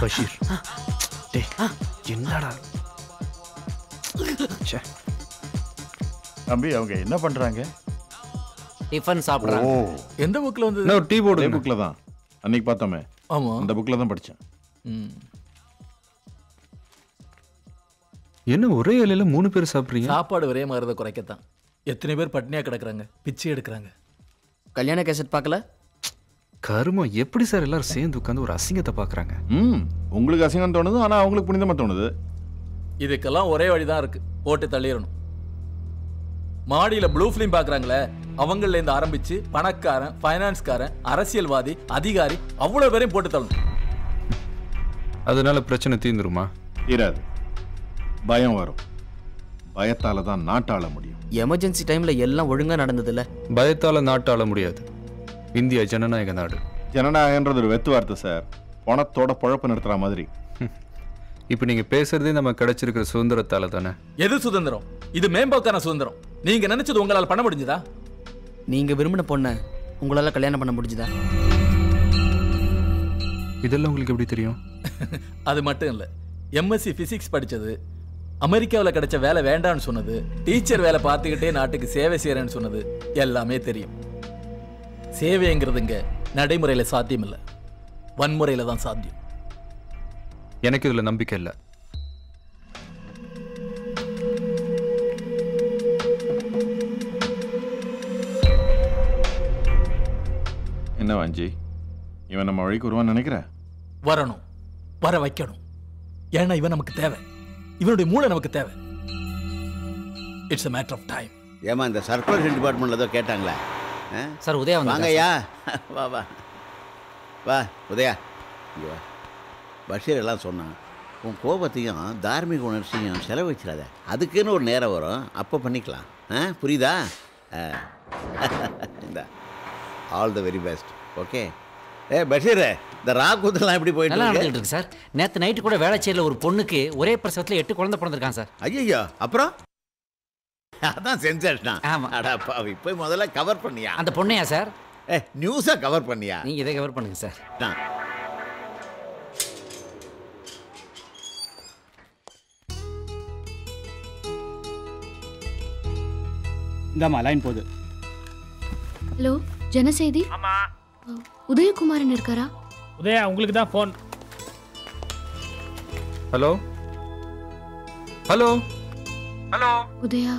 பஷீர். டேய் என்னடா? ச்சே. தம்பி அவங்க என்ன பண்றாங்க? டிஃபன் சாப்பிட்றாங்க. எந்த புக்கில் வந்து இன்னும் டீ போர்டு புக்கில் தான். அன்னைக்கு பார்த்தோமே. ஆமா. அந்த புக்கில் தான் படித்தேன் ம். என்ன ஒரே இலையில மூணு பேர் சாப்பிட்றீங்க? சாப்பாடு ஒரே மாதிரி குறைக்கத்தான். எத்தனை பேர் பட்னியா கிடக்குறாங்க? பிச்சை எடுக்கிறாங்க. கல்யாண கேசட் பார்க்கல? கருமம் எப்படி சார் எல்லாரும் சேர்ந்து உட்காந்து ஒரு அசிங்கத்தை பார்க்கறாங்க? ம் உங்களுக்கு அசிங்கம் தோணுது ஆனால் அவங்களுக்கு புனிதமாக தோணுது. இதுக்கெல்லாம் ஒரே வழிதான் இருக்கு. போட்டு தள்ளிடணும். மாடியில ப்ளூ ஃபிலிம் பாக்குறாங்களே அவங்கள இருந்து ஆரம்பிச்சு பணக்காரன் ஃபைனான்ஸ்காரன் அரசியல்வாதி அதிகாரி அவ்வளவு பேரையும் போட்டு தள்ளணும். அதனால பிரச்சனை தீந்துருமா? தீராது. பயம் வரும். பயத்தால தான் நாட்டாள முடியும். எமர்ஜென்சி டைம்ல எல்லாம் ஒழுங்கா நடந்ததுல பயத்தால நாட்டு ஆள முடியாது. இந்தியா ஜனநாயக நாடு. ஜனநாயகன்றது ஒரு வெத்து வார்த்தை சார். பணத்தோட பொழப்பு நடத்துற மாதிரி. இப்போ நீங்க பேசுறதே நம்ம கிடைச்சிருக்கிற சுதந்திரத்தால தானே? எது சுதந்திரம்? இது மேம்போக்கான சுதந்திரம். நீங்க நினைச்சது உங்களால பண்ண முடிஞ்சதா? நீங்க விரும்பின பொண்ணை உங்களால கல்யாணம் பண்ண முடிஞ்சுதா? இதெல்லாம் உங்களுக்கு எப்படி தெரியும்? அது மட்டும் இல்ல. எம்எஸ்சி பிசிக்ஸ் படிச்சது. அமெரிக்காவில் கிடைச்ச வேலை வேண்டாம்னு சொன்னது. டீச்சர் வேலை பார்த்துக்கிட்டே நாட்டுக்கு சேவை செய்யறேன்னு சொன்னது எல்லாமே தெரியும். சேவைங்கிறதுங்க நடைமுறையில சாத்தியம் இல்லை வன்முறையில தான் சாத்தியம். எனக்கு இதுல நம்பிக்கை இல்லை. என்ன வாஞ்சி? இவன் நம்ம வழிக்கு வருவான்னு நினைக்கிற? வரணும். வர வைக்கணும். ஏன்னா இவன் நமக்கு தேவை. இவனுடைய மூளை நமக்கு தேவை. It's a matter of time ஏமா இந்த சர்க்குலேஷன் டிபார்ட்மெண்ட்ல ஏதோ கேட்டாங்களே? ஆ? சார் உதயா வாங்கய்யா. வா வா. வா உதயா. இங்க வா. பஷீர் எல்லாம் சொன்னான். உன் கோபத்தையும் தார்மீக உணர்ச்சியும் செலவழிச்சிடாத. அதுக்குன்னு ஒரு நேரம் வரும். அப்போ பண்ணிக்கலாம். ஆ புரியுதா? ஆ. இந்த. All the very best okay. ஏ பஷீர் இந்த ராக்கூத்தெல்லாம் எப்படி போயிட்டு நல்லா இருக்கு? நடந்துட்டு இருக்கு சார். நேத்து நைட்டு கூட வேளச்சேரியில் ஒரு பொண்ணுக்கு ஒரே பிரசவத்துல எட்டு குழந்தை பிறந்திருக்கான் சார். ஐயோ அப்புறம்? அதான் சென்சேஷனா ஆமா. அடா பாவி போய் முதல்ல கவர் பண்ணியா? அந்த பொண்ணையா சார்? ஏ நியூஸை கவர் பண்ணியா? நீங்க இதை கவர் பண்ணுங்க சார். நான் இந்தாம்மா லைன் போகுது ஹலோ ஜனசெய்தி ஆமா. உதயகுமாரன் இருக்காரா? உதயா உங்களுக்கு தான் phone hello hello hello Udaya.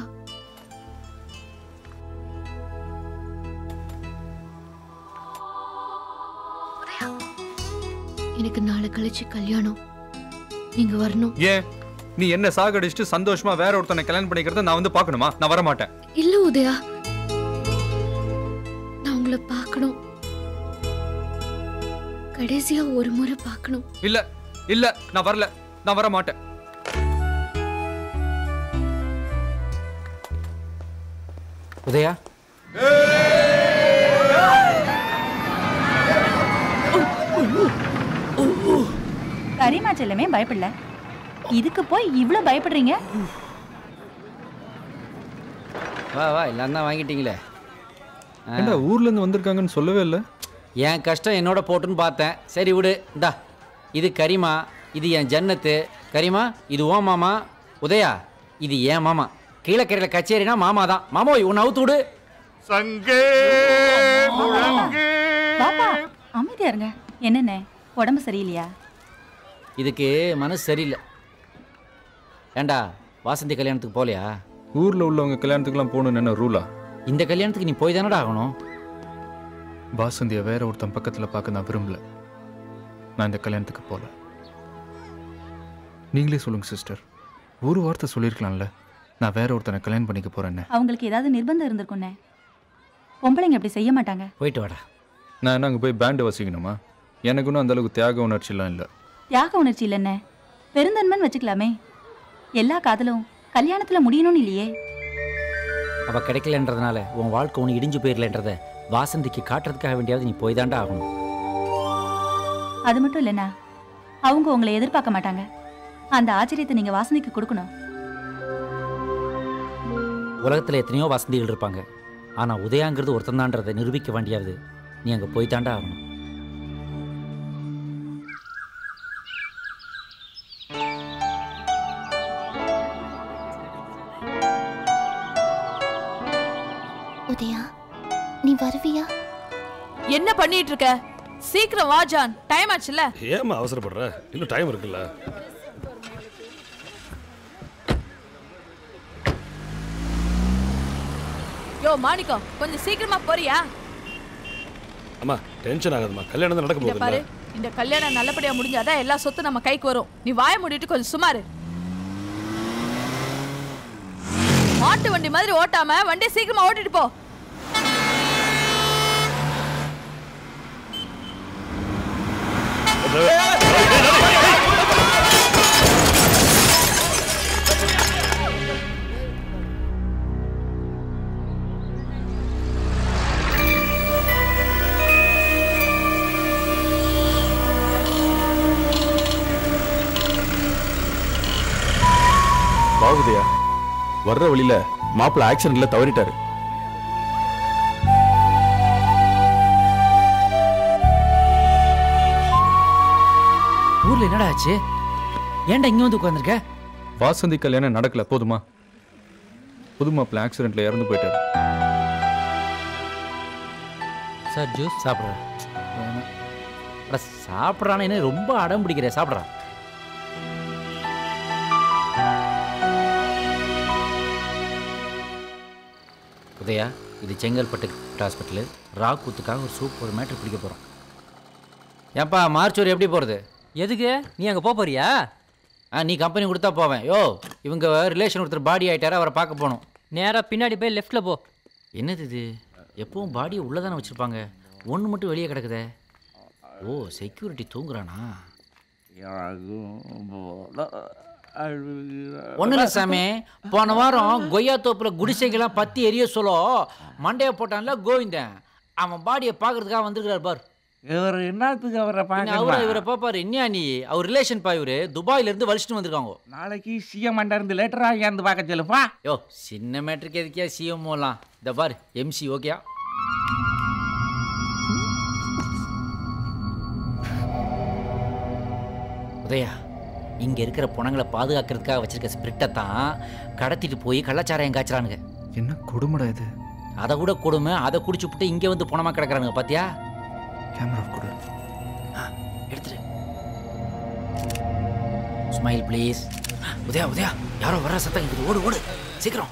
எனக்கு நாளை கழிச்சு கல்யாணம். நீங்க வரணும். ஏன்? நீ என்ன சாகடிச்சுட்டு சந்தோஷமா வேற ஒருத்தனை கல்யாணம் பண்ணிக்கிறத நான் வந்து பார்க்கணுமா? நான் வர மாட்டேன் இல்ல உதயா. நான் உங்களை பார்க்கணும். கடைசியா ஒரு முறை பார்க்கணும். இல்ல இல்ல நான் வரல. நான் வர மாட்டேன். உதயா? கரிமா செல்லமே பயப்படல. இதுக்கு போய் இவ்ளோ பயப்படுறீங்க? வா வா எல்லாம் தான் வாங்கிட்டீங்களே. ஊர்ல இருந்து வந்திருக்காங்கன்னு சொல்லவே இல்லை. என் கஷ்டம் என்னோட போட்டுன்னு பார்த்தேன். சரி விடு. இந்தா. இது கரிமா இது என் ஜன்னத்து. கரிமா இது ஓ மாமா. உதயா இது ஏன் மாமா. கீழக்கரையில் கச்சேரினா மாமா தான். மாமா உன்னை அவுத்து விடு. சங்கே பாப்பா அமைதியா இருங்க. என்னண்ணே உடம்பு சரியில்லையா? இதுக்கு மனசு சரியில்லை. ஏண்டா வாசந்தி கல்யாணத்துக்கு போகலையா? ஊர்ல உள்ளவங்க கல்யாணத்துக்குலாம் போகணும்னு என்ன ரூலா? இந்த கல்யாணத்துக்கு நீ போய் தானடா ஆகணும்? வாசந்திய வேற ஒருத்தன் பக்கத்துல பார்க்க நான் விரும்பல. நான் இந்த கல்யாணத்துக்கு போல. நீங்களே சொல்லுங்க சிஸ்டர். ஒரு வார்த்தை சொல்லியிருக்கலாம்ல நான் வேற ஒருத்தனை கல்யாணம் பண்ணிக்க போறேன்னு. அவங்களுக்கு ஏதாவது நிர்பந்தம் இருந்திருக்குண்ணே பொம்பளைங்க அப்படி செய்ய மாட்டாங்க. போயிட்டு வாடா. நான் என்ன அங்கே போய் பேண்டு வசிக்கணுமா? எனக்கு ஒன்றும் அந்த அளவுக்கு தியாக உணர்ச்சிலாம் இல்லை. தியாக உணர்ச்சி இல்லைண்ணே பெருந்தன்மன் வச்சுக்கலாமே. எல்லா காதலும் கல்யாணத்துல முடியணும்னு இல்லையே. அவ கிடைக்கலன்றதுனால உன் வாழ்க்கை ஒன்று இடிஞ்சு போயிடலன்றத வாசந்திக்கு காட்டுறதுக்காக வேண்டியாவது நீ போய் தாண்டா ஆகணும். அது மட்டும் இல்லைண்ணா. அவங்க உங்களை எதிர்பார்க்க மாட்டாங்க. அந்த ஆச்சரியத்தை நீங்க வாசந்திக்கு கொடுக்கணும். உலகத்தில் எத்தனையோ வசந்திகள் இருப்பாங்க. ஆனால் உதயாங்கிறது ஒருத்தந்தான்றதை நிரூபிக்க வேண்டியாவது நீ அங்கே போய் தாண்டா ஆகணும். வருவியா? என்ன பண்ணிட்டு இருக்க சீக்கிரம் வா ஜான். டைம் ஆச்சுல ஏம்மா அவசரப்படுற? இன்னும் டைம் இருக்குல்ல? யோ மாணிக்கம் கொஞ்சம் சீக்கிரமா போறியா? அம்மா டென்ஷன் ஆகாதம்மா. கல்யாணம் தான் நடக்க இங்க பாரு இந்த. கல்யாணம் நல்லபடியா முடிஞ்சாதான் எல்லா சொத்து நம்ம கைக்கு வரும். நீ வாய மூடிட்டு கொஞ்சம் சுமாரு. மாட்டு வண்டி மாதிரி ஓட்டாம வண்டியை சீக்கிரமா ஓட்டிட்டு போ. பாகுதியா வர்ற வழியில மாப்பிள்ள ஆக்சிடென்ட்ல தவறிட்டாரு. என்னடா ஆச்சு ஏன்டா இங்கே வந்து உட்காந்துருக்க வாசந்தி கல்யாணம் நடக்கல போதுமா? புது மாப்பிள்ள ஆக்சிடென்ட்ல இறந்து போயிட்டாரு. சார் ஜூஸ் சாப்பிட்றேன். சாப்பிட்றானே என்ன ரொம்ப அடம் பிடிக்கிறேன் சாப்பிட்றான் உதயா இது செங்கல்பட்டு ஹாஸ்பிட்டலு ராக்கூத்துக்காக ஒரு சூப்பர் மேட்ரு பிடிக்க போகிறோம் ஏன்பா மார்ச்சூர் எப்படி போகிறது எதுக்கு? நீ அங்கே போக போறியா? ஆ நீ கம்பெனி கொடுத்தா போவேன். யோ இவங்க ரிலேஷன் ஒருத்தர் பாடி ஆயிட்டாரு அவரை பார்க்க போகணும். நேராக பின்னாடி போய் லெஃப்ட்டில் போ. என்னது இது? எப்பவும் பாடியை உள்ளே தானே வச்சுருப்பாங்க? ஒன்று மட்டும் வெளியே கிடக்குதே. ஓ செக்யூரிட்டி தூங்குறானா? ஒன்றும் இல்லை சாமி. போன வாரம் கொய்யா தோப்பில் குடிசைக்கெல்லாம் பத்தி எரிய சொல்ல மண்டையை போட்டான்ல கோவிந்தன். அவன் பாடியை பார்க்கறதுக்காக வந்திருக்கிறார் பார். இவர் என்னத்துக்கு அவரை பின்ன அவரை இவரை பாப்பாரு என்ன நீ? அவர் ரிலேஷன் பா இவரு? துபாயில இருந்து வலிச்சுட்டு வந்திருக்காங்க. நாளைக்கு சிஎம் அண்டா இருந்து லேட்டரா ஏந்து பார்க்க சொல்லுப்பா யோ சின்ன மேட்ருக்கு எதுக்கியா சிஎம்ஓலாம் இந்த பாரு எம்சி ஓகேயா உதயா இங்க இருக்கிற புணங்களை பாதுகாக்கிறதுக்காக வச்சிருக்க ஸ்பிரிட்டை தான் கடத்திட்டு போய் கள்ளச்சாராயம் காய்ச்சறானுங்க. என்ன கொடுமடா இது? அதை கூட கொடுமை அதை குடிச்சு விட்டு இங்க வந்து புணமா கிடக்குறானுங்க பாத்தியா? கேமரா கொடு எடுத்துரு ஸ்மைல் ப்ளீஸ் உதயா உதயா யாரோ வர சத்தம் இருக்குது ஓடு ஓடு சீக்கிரம்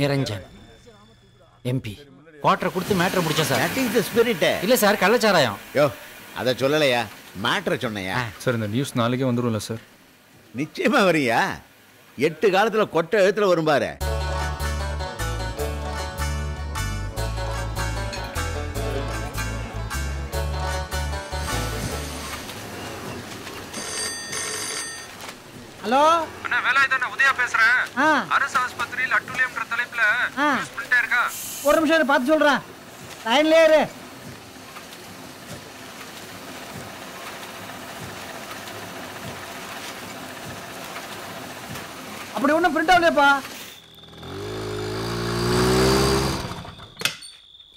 நிரஞ்சன். எம்பி குவார்டரை கொடுத்து மேட்ரை முடிச்சோம் sir that is the spirit இல்ல சார் கள்ளச்சாராயம். யோ அதை சொல்லலையா? மேட்ரை சொன்னையா? சார் இந்த நியூஸ் நாளைக்கே வந்துரும்ல சார் நிச்சயமா வரியா? எட்டு காலத்துல கொட்டை எழுத்துல வரும் பாரு. ஹலோ? அண்ணா வேலாயுதண்ணா உதயா பேசுறேன். அரசு ஆஸ்பத்திரியில் அட்டுலியம்ன்ற தலைப்புல ஆ. நியூஸ் பண்ணிட்டே இருக்கா? ஒரு நிமிஷம் இரு, பார்த்து சொல்கிறேன் லைன்லேயே இரு. அப்படி ஒன்றும் பிரிண்ட் ஆகலையப்பா.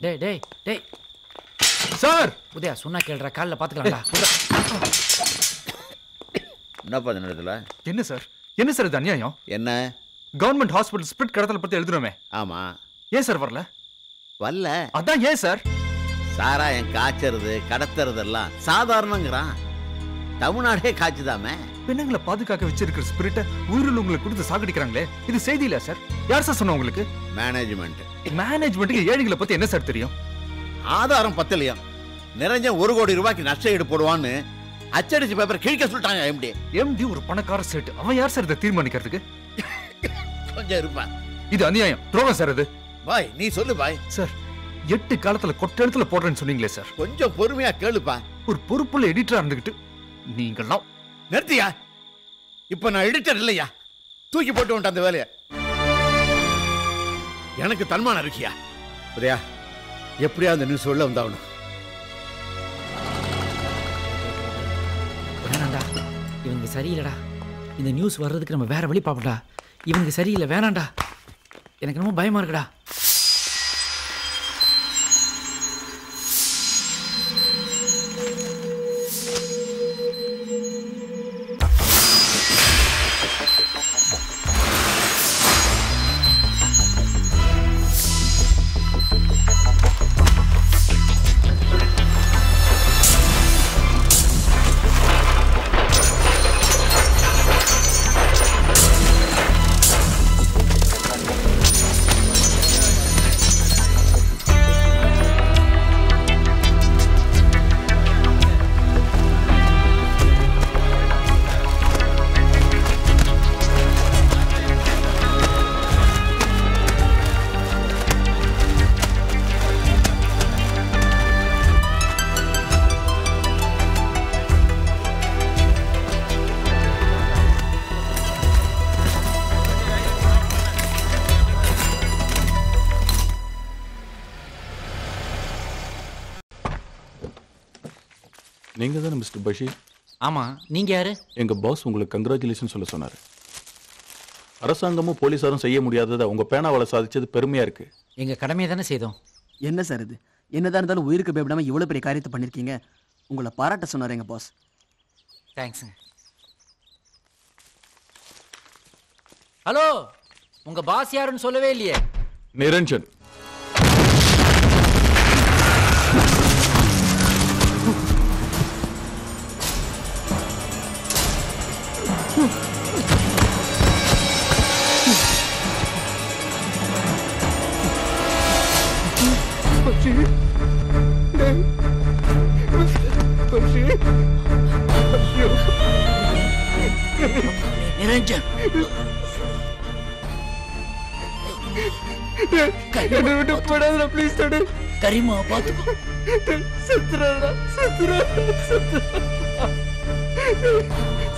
டேய் டேய் டேய். சார்! உதயா சொன்னா கேள்றா காலைல பாத்துக்கலாம்டா. என்னப்பா இந்த இடத்துல என்ன சார்? என்ன சார் இது அநியாயம்? என்ன? கவர்மெண்ட் ஹாஸ்பிட்டல் ஸ்பிரிட் கடத்தல பத்தி எழுதுறோமே. ஆமா. ஏன் சார் வரல? வரல. அதான் ஏன் சார்? சாராயம் காய்ச்சறது கடத்துறதெல்லாம் சாதாரணங்கிறான். தமிழ்நாடே காய்ச்சுதாமே. பெண்ணுங்களை பாதுகாக்க வச்சிருக்கிற ஸ்பிரிட்டை உயிரில் உங்களுக்கு கொடுத்து சாகடிக்கிறாங்களே இது செய்தி இல்ல சார்? யார் சார் சொன்ன உங்களுக்கு? மேனேஜ்மெண்ட் மேனேஜ்மெண்ட்டுக்கு ஏழைகளை பத்தி என்ன சார் தெரியும்? ஆதாரம் பத்தலையா நிரஞ்சன் ஒரு கோடி ரூபாய்க்கு நஷ்ட ஈடு போடுவான்னு அச்சடிச்சு பேப்பர் கிழிக்க சொல்லிட்டாங்க எம்டி எம்டி ஒரு பணக்கார செட் அவன் யார் சார் இதை தீர்மானிக்கிறதுக்கு? கொஞ்சம் இருப்பா. இது அநியாயம். துரோகம் சார் இது பாய் நீ சொல்லு பாய். சார் எட்டு காலத்துல கொட்டெழுத்துல போடுறேன்னு சொன்னீங்களே சார். கொஞ்சம் பொறுமையா கேளுப்பா. ஒரு பொறுப்புள்ள எடிட்டரா இருந்துகிட்டு நீங்கெல்லாம் நிறுத்தியா? இப்ப நான் எடிட்டர் இல்லையா? தூக்கி போட்டு வந்துட்ட அந்த வேலையை. எனக்கு தன்மானம் இருக்கியா? உதயா எப்படியா அந்த நியூஸ் உள்ள வந்தாகணும். சரியில்லைடா. இந்த நியூஸ் வர்றதுக்கு நம்ம வேற வழி பார்ப்போம்டா. இவங்க சரியில்லை வேணாண்டா எனக்கு ரொம்ப பயமா இருக்குடா. மிஸ்டர் பஷீர் ஆமா நீங்க யாரு? எங்க பாஸ் உங்களுக்கு கங்க்ராச்சுலேஷன் சொல்ல சொன்னாரு. அரசாங்கமும் போலீசாரும் செய்ய முடியாததை உங்க பேனாவால சாதிச்சது பெருமையா இருக்கு. எங்க கடமையை தானே செய்தோம். என்ன சார் இது? என்னதான் இருந்தாலும் உயிருக்கு பயப்படாம இவ்வளவு பெரிய காரியத்தை பண்ணிருக்கீங்க. உங்களை பாராட்ட சொன்னார் எங்க பாஸ் தேங்க்ஸுங்க ஹலோ உங்க பாஸ் யாருன்னு சொல்லவே இல்லையே. நிரஞ்சன். நிரஞ்சன். என்னை விட்டு போடாதடா ப்ளீஸ் தடு. கரிமா பாத்துக்கோ செத்துறாதடா செத்துறாதடா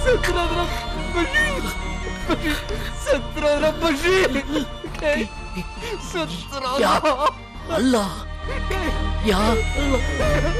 செத்துறாதடா. பஷீர் செத்துறாதடா பஷீர் செத்துறாதடா. அல்லாஹ் யா உதயா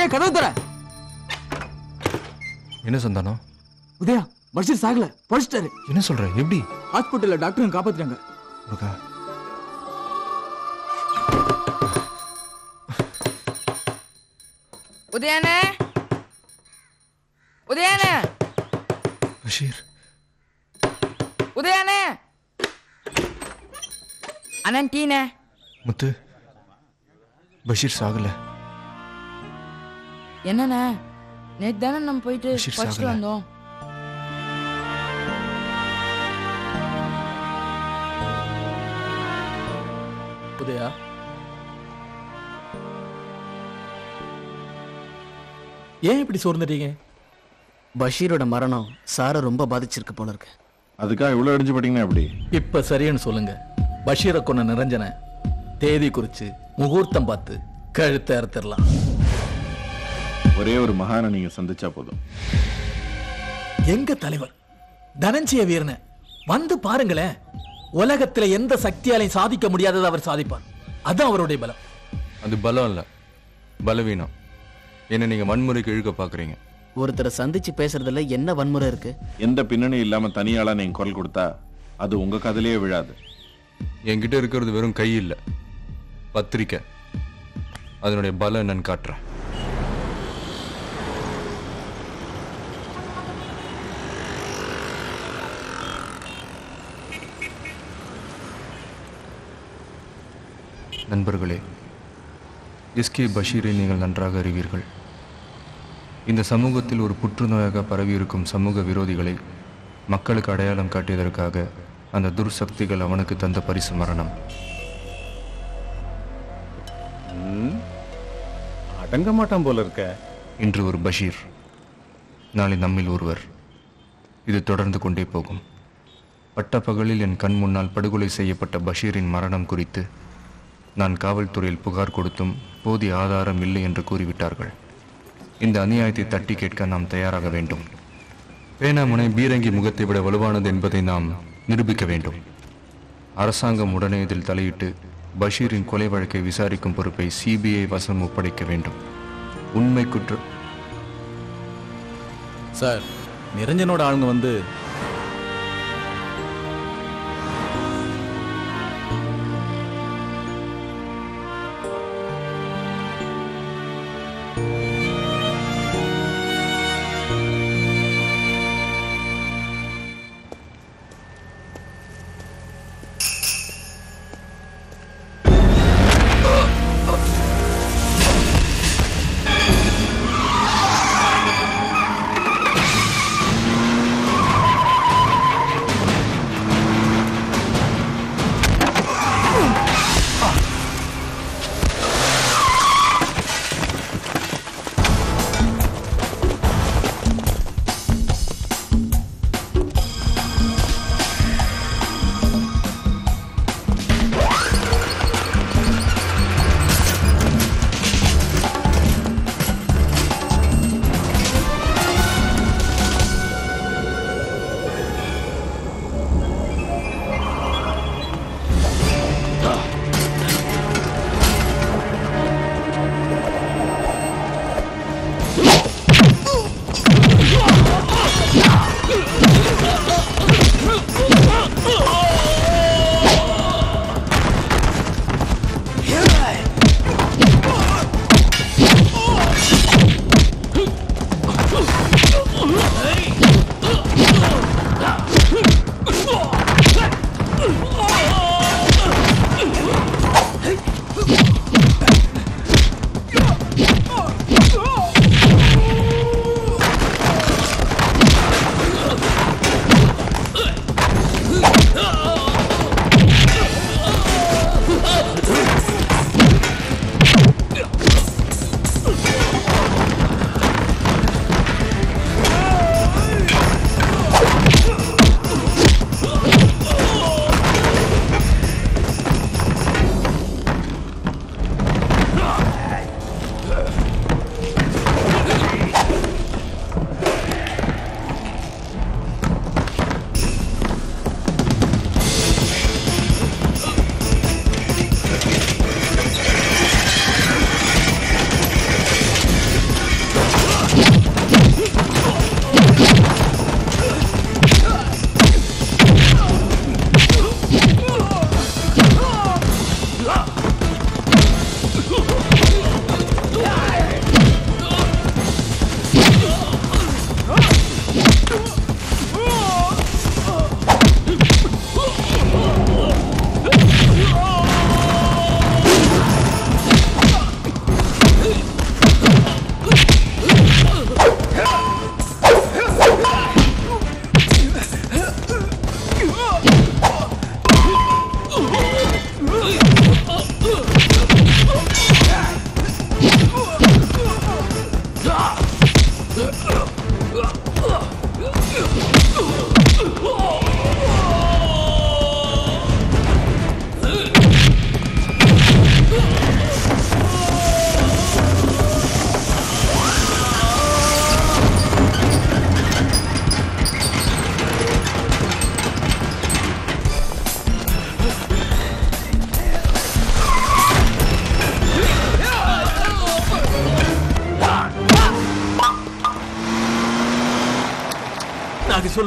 உதயா கதவு தர. என்ன சந்தானம்? உதயா பஷீர் சாகல பழிச்சிட்டாரு. என்ன சொல்ற? எப்படி? ஹாஸ்பிட்டல்ல டாக்டர் காப்பாத்துறாங்க முருகா உதயானே? உதயானே? பஷீர். உதயானே? அண்ணன் டீனே? முத்து பஷீர் சாகல. என்னண்ணே? நேற்று தானே நம்ம போயிட்டு பஷீர் படிச்சுட்டு சாகல. வந்தோம். உதயா ஏன் இப்படி சோர்ந்துட்டீங்க? பஷீரோட மரணம் சாரை ரொம்ப பாதிச்சிருக்கு போல இருக்கு. அதுக்காக இவ்வளவு அடிஞ்சு போட்டீங்கன்னா எப்படி? இப்ப சரின்னு சொல்லுங்க. பஷீரை கொன்ன நிரஞ்சனை தேதி குறிச்சு முகூர்த்தம் பார்த்து கழுத்தை அறுத்துடலாம். ஒரே ஒரு மகானை நீங்க சந்திச்சா போதும். எங்க தலைவர் தனஞ்சய வீரனை. வந்து பாருங்களேன். உலகத்துல எந்த சக்தியாலையும் சாதிக்க முடியாததை அவர் சாதிப்பார். அதான் அவருடைய பலம். அது பலம் இல்ல. பலவீனம். என்ன நீங்க வன்முறைக்கு இழுக்க பாக்குறீங்க. ஒருத்தரை சந்திச்சு பேசுறதுல என்ன வன்முறை இருக்கு? எந்த பின்னணி இல்லாம தனியாளா நீங்க குரல் கொடுத்தா அது உங்க கதையிலேயே விழாது. என்கிட்ட இருக்கிறது வெறும் கை இல்ல. பத்திரிக்கை. அதனுடைய பலம் என்னன்னு காட்டுறேன். நண்பர்களே எஸ்கே பஷீரை நீங்கள் நன்றாக அறிவீர்கள். இந்த சமூகத்தில் ஒரு புற்றுநோயாக பரவியிருக்கும் சமூக விரோதிகளை மக்களுக்கு அடையாளம் காட்டியதற்காக அந்த துர்சக்திகள் அவனுக்கு தந்த பரிசு மரணம். அடங்க மாட்டான் போல இருக்க. இன்று ஒரு பஷீர் நாளை நம்மில் ஒருவர். இது தொடர்ந்து கொண்டே போகும். பட்டப்பகலில் என் கண் முன்னால் படுகொலை செய்யப்பட்ட பஷீரின் மரணம் குறித்து நான் காவல்துறையில் புகார் கொடுத்தும் போதிய ஆதாரம் இல்லை என்று கூறிவிட்டார்கள். இந்த அநியாயத்தை தட்டி கேட்க நாம் தயாராக வேண்டும். பேனாமுனை பீரங்கி முகத்தை விட வலுவானது என்பதை நாம் நிரூபிக்க வேண்டும். அரசாங்கம் உடனே இதில் தலையிட்டு பஷீரின் கொலை வழக்கை விசாரிக்கும் பொறுப்பை சிபிஐ வசம் ஒப்படைக்க வேண்டும். உண்மை குற்ற சார் நிரஞ்சனோட ஆளுங்க வந்து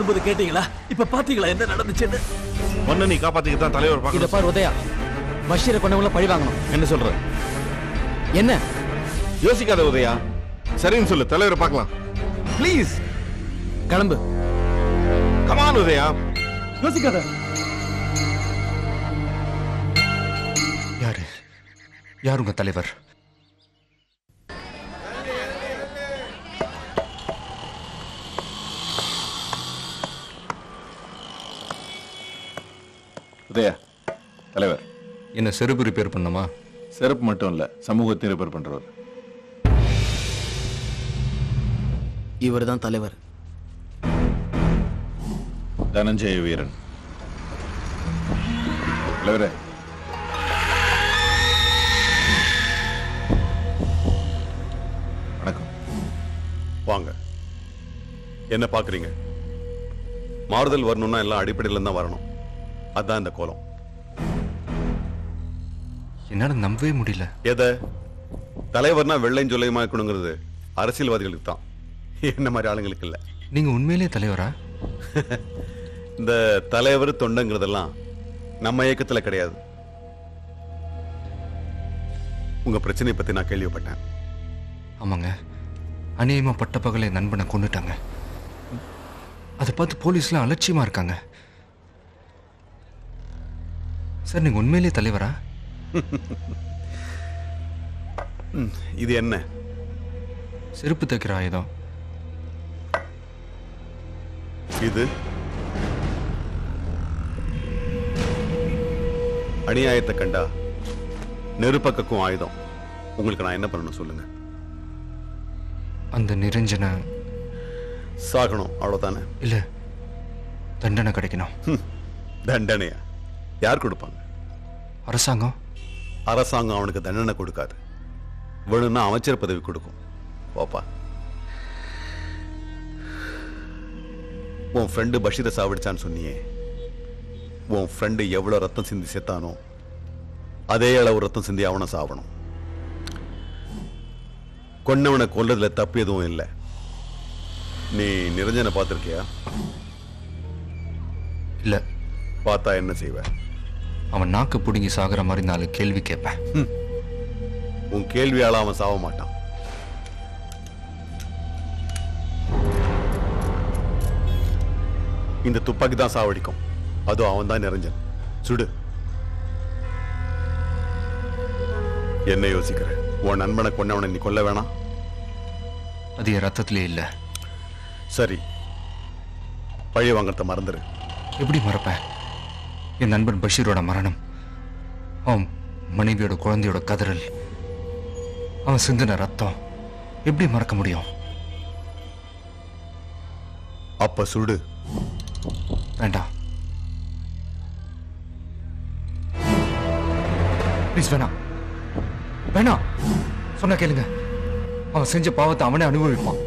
சொல்லும்போது கேட்டீங்களா? இப்ப பாத்தீங்களா என்ன நடந்துச்சுன்னு? ஒன்னு நீ காப்பாத்திக்க தான் தலைவர் இத பார் உதயா. பஷீரை கொண்டவங்கள பழி வாங்கணும். என்ன சொல்ற? என்ன? யோசிக்காத உதயா. சரின்னு சொல்லு தலைவரை பார்க்கலாம். ப்ளீஸ் கிளம்பு. Come on Udaya. யோசிக்காத. யாரு? யார் உங்க தலைவர் உதயா தலைவர் என்ன செருப்பு ரிப்பேர் பண்ணுமா செருப்பு மட்டும் இல்ல சமூகத்தை ரிப்பேர் பண்றவர். இவர் தான் தலைவர். தனஞ்சய வீரன். தலைவரே. வணக்கம். வாங்க. என்ன பாக்குறீங்க மாறுதல் வரணும்னா எல்லாம் அடிப்படையில தான் வரணும். அதான் இந்த கோலம். என்னால நம்பவே முடியல. எதை? தலைவர்னா வெள்ளையும் சொல்லையுமா இருக்கணுங்கிறது அரசியல்வாதிகளுக்கு தான். என்ன மாதிரி ஆளுங்களுக்கு இல்ல. நீங்க உண்மையிலேயே தலைவரா? இந்த தலைவர் தொண்டங்கிறதெல்லாம் நம்ம இயக்கத்துல கிடையாது. உங்க பிரச்சனையை பத்தி நான் கேள்விப்பட்டேன். ஆமாங்க. அநியாயமா பட்ட பகலை நண்பனை கொண்டுட்டாங்க அதை பார்த்து போலீஸ்லாம் அலட்சியமா இருக்காங்க. சார் நீங்க உண்மையிலேயே தலைவரா? இது என்ன? செருப்பு தைக்கிற ஆயுதம். இது? அநியாயத்தை கண்டா நெருப்பக்கக்கும் ஆயுதம். உங்களுக்கு நான் என்ன பண்ணணும் சொல்லுங்க. அந்த நிரஞ்சன சாகணும் அவ்வளவுதானே? இல்ல தண்டனை கிடைக்கணும். தண்டனையா? யார் கொடுப்பாங்க? அரசாங்கம். அரசாங்கம் அவனுக்கு தண்டனை கொடுக்காது. வேணும்னா அமைச்சர் பதவி கொடுக்கும். போப்பா உன் ஃப்ரெண்டு பஷீரை சாவடிச்சான்னு சொன்னியே. உன் ஃப்ரெண்டு எவ்வளவு ரத்தம் சிந்தி செத்தானோ அதே அளவு ரத்தம் சிந்தி அவனை சாவணும். கொன்னவனை கொல்லதுல தப்பு எதுவும் இல்லை. நீ நிரஞ்சனை பார்த்திருக்கியா? இல்ல. பார்த்தா என்ன செய்வ? அவன் நாக்கு பிடுங்கி சாகுற மாதிரி நாலு கேள்வி கேட்பேன். உன் கேள்வியால அவன் சாவ மாட்டான். இந்த துப்பாக்கி தான் சாவடிக்கும். அதுவும் அவன் தான் நிறைஞ்சன். சுடு. என்ன உன் உன் நண்பனை கொன்னவனை நீ கொல்ல வேணாம். அது என் ரத்தத்திலே இல்ல. சரி. பழி வாங்கறத மறந்துரு. எப்படி மறப்பேன்? என் நண்பன் பஷீரோட மரணம். அவன் மனைவியோட குழந்தையோட கதறல். அவன் சிந்தின ரத்தம். எப்படி மறக்க முடியும்? அப்ப சுடு வேண்டாம் ப்ளீஸ் வேணாம் வேணாம் சொன்ன கேளுங்க. அவன் செஞ்ச பாவத்தை அவனே அனுபவிப்பான்.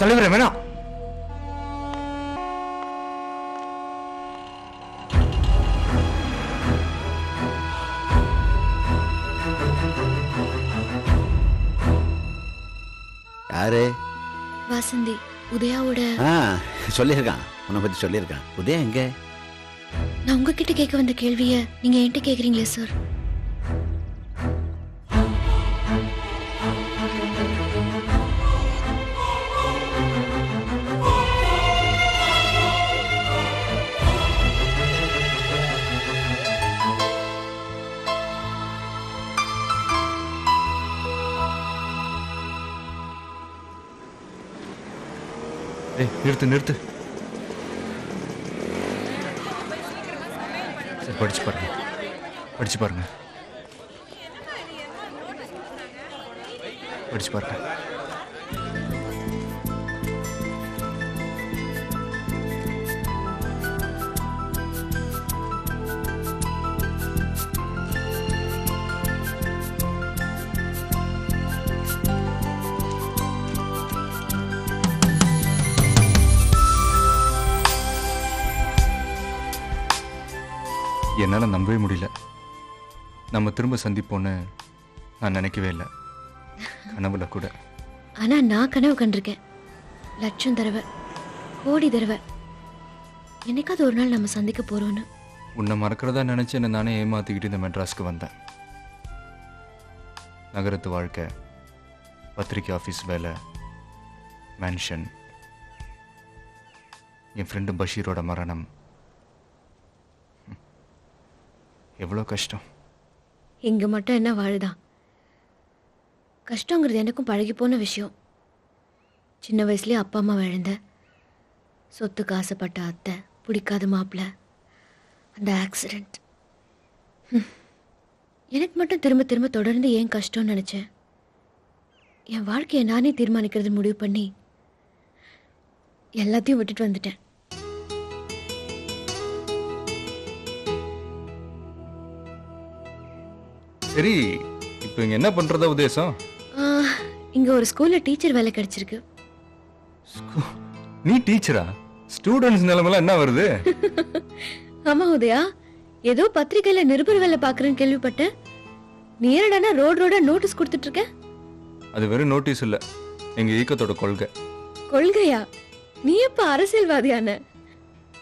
தலைவரே வேணாம் உதயாவோட சொல்லியிருக்கான். உன்னை பத்தி சொல்லியிருக்கான். உதயா எங்க? நான் உங்ககிட்ட கேட்க வந்த கேள்விய நீங்க என்கிட்ட கேக்குறீங்களே சார் நிறுத்து நிறுத்து. சரி படிச்சு பாருங்க. படிச்சு பாருங்க. படிச்சு பாருங்க. என்னால் நம்பவே முடியல. நம்ம திரும்ப சந்திப்போன்னு நான் நினைக்கவே இல்லை. கனவுல கூட. ஆனா நான் கனவு கண்டிருக்கேன். லட்சம் தடவை கோடி தடவை. என்னைக்காவது ஒரு நாள் நம்ம சந்திக்க போறோம்னு. உன்னை மறக்கிறதா நினச்சி என்னை நானே ஏமாற்றிக்கிட்டு இந்த மெட்ராஸ்க்கு வந்தேன். நகரத்து வாழ்க்கை பத்திரிக்கை ஆஃபீஸ் வேலை மேன்ஷன் என் ஃப்ரெண்டு பஷீரோட மரணம் ம். எவ்வளோ கஷ்டம்? இங்கே மட்டும் என்ன வாழுதா? கஷ்டங்கிறது எனக்கும் பழகி போன விஷயம். சின்ன வயசுலேயே அப்பா அம்மா இழந்த சொத்துக்கு ஆசைப்பட்ட அத்தை பிடிக்காத மாப்பிள்ள அந்த ஆக்சிடெண்ட் எனக்கு மட்டும் திரும்ப திரும்ப தொடர்ந்து ஏன் கஷ்டம்னு நினச்சேன்? என் வாழ்க்கையை நானே தீர்மானிக்கிறது முடிவு பண்ணி எல்லாத்தையும் விட்டுட்டு வந்துட்டேன். சரி இப்போ இங்கே என்ன பண்ணுறதா உத்தேசம் ஆ, இங்க ஒரு ஸ்கூல்ல டீச்சர் வேலை கிடைச்சிருக்கு. நீ டீச்சரா? ஸ்டூடெண்ட்ஸ் நிலைமெல்லாம் என்ன வருது? ஆமா உதயா ஏதோ பத்திரிக்கையில நிருபர் வேலை பாக்குறேன்னு கேள்விப்பட்டேன். நீ என்னடானா ரோடு ரோடா நோட்டீஸ் கொடுத்துட்டு இருக்க அது வெறும் நோட்டீஸ் இல்லை. எங்கள் ஈக்கத்தோட கொள்கை. கொள்கையா? நீ எப்ப அரசியல்வாதியான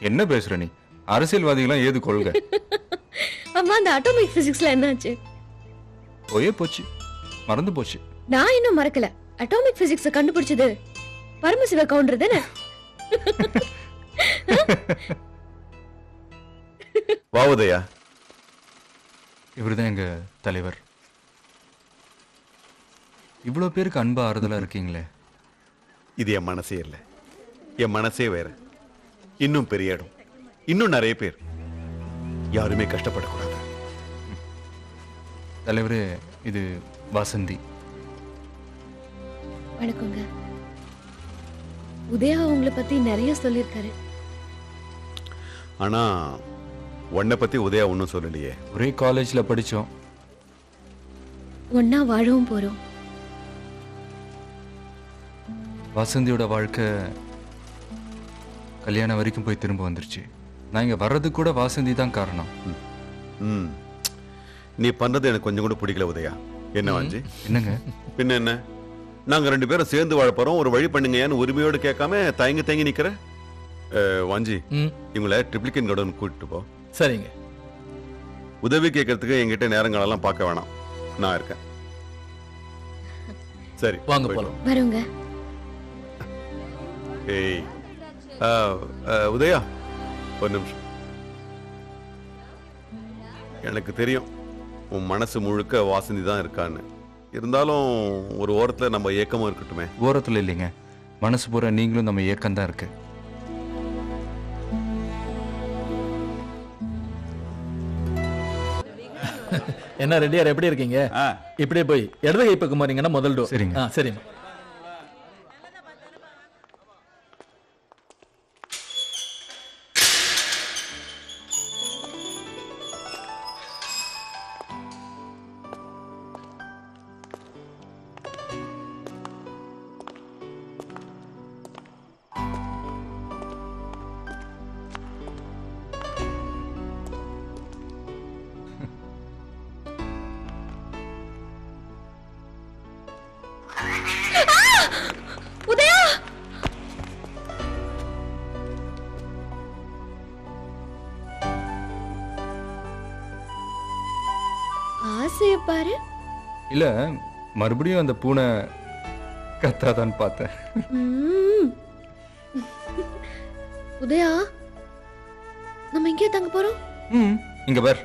என்ன பேசுற நீ? அரசியல்வாதிகளாம் ஏது கொள்கை? அம்மா அந்த அட்டாமிக் பிசிக்ஸ்ல என்னாச்சு? போயே போச்சு. மறந்து போச்சு. நான் இன்னும் மறக்கல. அட்டாமிக் பிசிக்ஸ கண்டுபிடிச்சது பரமசிவ கவுண்டர் தானே? வா உதயா. இவர் தான் எங்க தலைவர். இவ்வளோ பேருக்கு அன்பா ஆறுதலா இருக்கீங்களே. இது என் மனசே இல்லை. என் மனசே வேற. இன்னும் பெரிய இடம். இன்னும் நிறைய பேர். யாருமே கஷ்டப்படக்கூடாது. தலைவரே இது வாசந்தி. வணக்கங்க. உதயா உங்களை பத்தி நிறைய சொல்லியிருக்காரு. ஆனா உன்னை பத்தி உதயா ஒன்றும் சொல்லலையே. ஒரே காலேஜ்ல படிச்சோம். ஒன்னா வாழவும் போறோம். வாசந்தியோட வாழ்க்கை கல்யாணம் வரைக்கும் போய் திரும்ப வந்துருச்சு. நான் இங்க வர்றதுக்கு கூட வாசந்தி தான் காரணம். ம். நீ பண்றது எனக்கு கொஞ்சம் கூட பிடிக்கல உதயா. என்ன வாஞ்சி? என்னங்க? பின்ன என்ன? நாங்க ரெண்டு பேரும் சேர்ந்து வாழ போறோம். ஒரு வழி பண்ணுங்கன்னு உரிமையோடு கேட்காம தயங்கி தயங்கி நிக்கிற? வாஞ்சி இவங்கள ட்ரிப்ளிகன் கடன் கூட்டிட்டு போ. சரிங்க. உதவி கேட்கறதுக்கு என்கிட்ட நேரங்களெல்லாம் பார்க்க வேணாம். நான் இருக்கேன். சரி வாங்க போலாம். வருங்க. ஏய் உதயா ஒரு நிமிஷம். எனக்கு தெரியும். உன் மனசு முழுக்க வாசந்தி தான் இருக்கான்னு. இருந்தாலும் ஒரு ஓரத்துல நம்ம ஏக்கமும் இருக்கட்டுமே. ஓரத்துல இல்லைங்க. மனசு பூரா நீங்களும் நம்ம ஏக்கம் தான் இருக்கு. என்ன ரெடியார் எப்படி இருக்கீங்க? இப்படியே போய் இடது கை பக்கம் போறீங்கன்னா முதல் டோர் சரிங்க. ஆ மறுபடியும் அந்த பூனை கத்தாதான்னு பார்த்தேன். உதயா நம்ம எங்கேயா தங்க போறோம்? ம் இங்க பார்.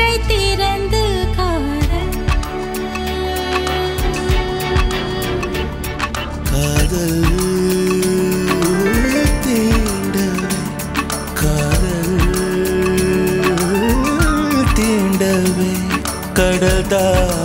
ஊற்றை திறந்து காதல் காதல் கடல் தான்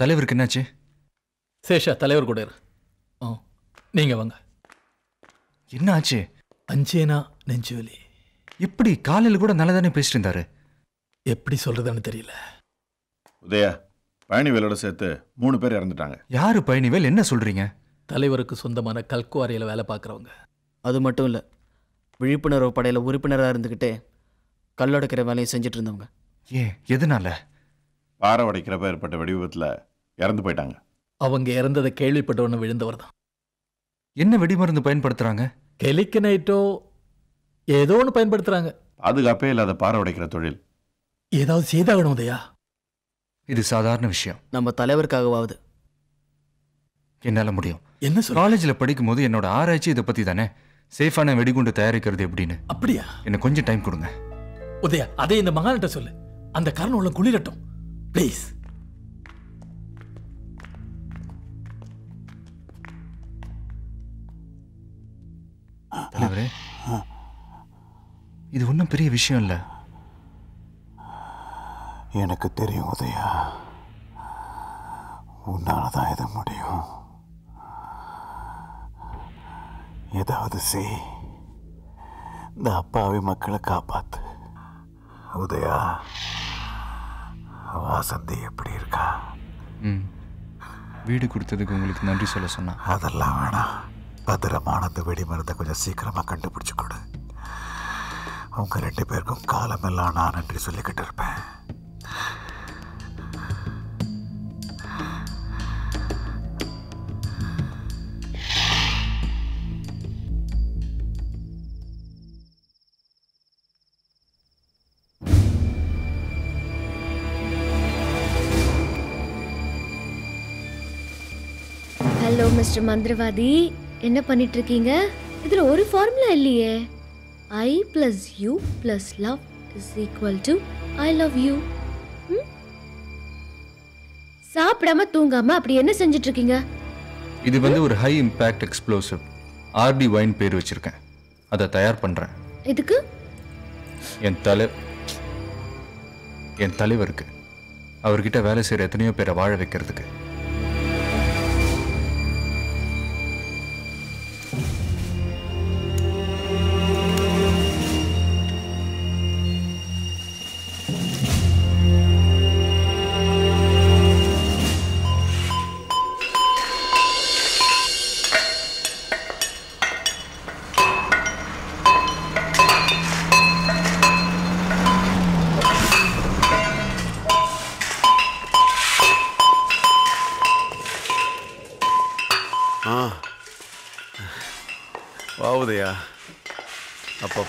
தலைவருக்கு என்னாச்சு? சேஷா தலைவர் கூட இரு. ஆ நீங்க வாங்க. என்ன ஆச்சு அஞ்சேனா நெஞ்சுவலி. எப்படி காலையில் கூட நல்லா தானே பேசிட்டு இருந்தாரு எப்படி சொல்றதுன்னு தெரியல. உதயா பழனிவேலோட சேர்த்து மூணு பேர் இறந்துட்டாங்க. யாரு பழனிவேல் என்ன சொல்றீங்க? தலைவருக்கு சொந்தமான கல்குவாரியில் வேலை பார்க்குறவங்க. அது மட்டும் இல்லை விழிப்புணர்வு படையில் உறுப்பினராக இருந்துக்கிட்டே கல்லடைக்கிற வேலையை செஞ்சுட்டு இருந்தவங்க. ஏன் எதனால? பாறை உடைக்கிறப்ப ஏற்பட்ட வெடி விபத்தில் இறந்து போயிட்டாங்க. அவங்க இறந்ததை கேள்விப்பட்ட உடனே விழுந்தவர் தான் என்ன வெடிமருந்து பயன்படுத்துறாங்க? கெலிக்கனைட்டோ ஏதோ ஒன்று பயன்படுத்துறாங்க. பாதுகாப்பே இல்லாத பாறை உடைக்கிற தொழில். ஏதாவது செய்தாகணும் உதயா. இது சாதாரண விஷயம். நம்ம தலைவருக்காகவாவது. என்னால முடியும். என்ன காலேஜில் படிக்கும்போது என்னோட ஆராய்ச்சி இதை பத்தி தானே? சேஃபான வெடிகுண்டு தயாரிக்கிறது எப்படின்னு. அப்படியா? எனக்கு கொஞ்சம் டைம் கொடுங்க. உதயா அதை இந்த மகான்கிட்ட சொல்லு. அந்த காரணம் உள்ள குளிரட்டும். ப்ளீஸ் தலைவரே. இது ஒன்றும் பெரிய விஷயம் இல்லை. எனக்கு தெரியும் உதயா. உன்னால தான் இது முடியும். ஏதாவது செய். இந்த அப்பாவி மக்களை காப்பாத்து. உதயா வாசந்தி எப்படி இருக்கா? ம். வீடு கொடுத்ததுக்கு உங்களுக்கு நன்றி சொல்ல சொன்னா அதெல்லாம் வேணாம். பத்திரமான அந்த வெடிமருந்தை கொஞ்சம் சீக்கிரமா கண்டுபிடிச்சு கொடு உங்கள் ரெண்டு பேருக்கும் காலமெல்லாம் நான் நன்றி சொல்லிக்கிட்டு இருப்பேன். ஹலோ மிஸ்டர் மந்திரவாதி என்ன பண்ணிட்டு இருக்கீங்க இதுல ஒரு ஃபார்முலா இல்லையே. I plus you plus love is equal to I love you சாப்பிடாம தூங்காம அப்படி என்ன செஞ்சுட்டு இருக்கீங்க இது வந்து ஒரு ஹை இம்பேக்ட் எக்ஸ்ப்ளோசிவ் ஆர்டி வைன் பேர் வச்சிருக்கேன். அதை தயார் பண்றேன். இதுக்கு என் தலை என் தலைவருக்கு. அவர்கிட்ட வேலை செய்யற எத்தனையோ பேரை வாழ வைக்கிறதுக்கு.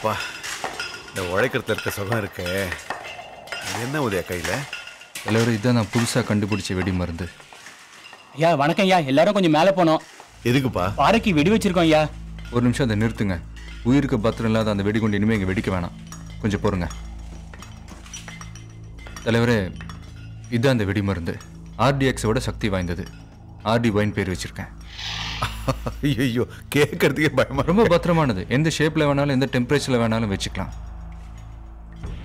அப்பப்பா இந்த உழைக்கிறதுல இருக்க சுகம் இருக்கே. என்ன உதயா கையில்? தலைவர் இதான் நான் புதுசாக கண்டுபிடிச்ச வெடி மருந்து. ஐயா வணக்கம் ஐயா. எல்லாரும் கொஞ்சம் மேலே போனோம். எதுக்குப்பா? பாறைக்கு வெடி வச்சிருக்கோம் ஐயா. ஒரு நிமிஷம் அதை நிறுத்துங்க. உயிருக்கு பத்திரம் இல்லாத அந்த வெடிகுண்டு இனிமேல் இங்கே வெடிக்க வேணாம். கொஞ்சம் பொறுங்க. தலைவரே இதுதான் அந்த வெடி மருந்து. ஆர்டிஎக்ஸோட சக்தி வாய்ந்தது. ஆர்டி வைன் பேர் வச்சிருக்கேன். ஐயோ கேட்கறதுக்கே பயமா ரொம்ப பத்திரமானது. எந்த ஷேப்பில் வேணாலும் எந்த டெம்பரேச்சரில் வேணாலும் வச்சுக்கலாம்.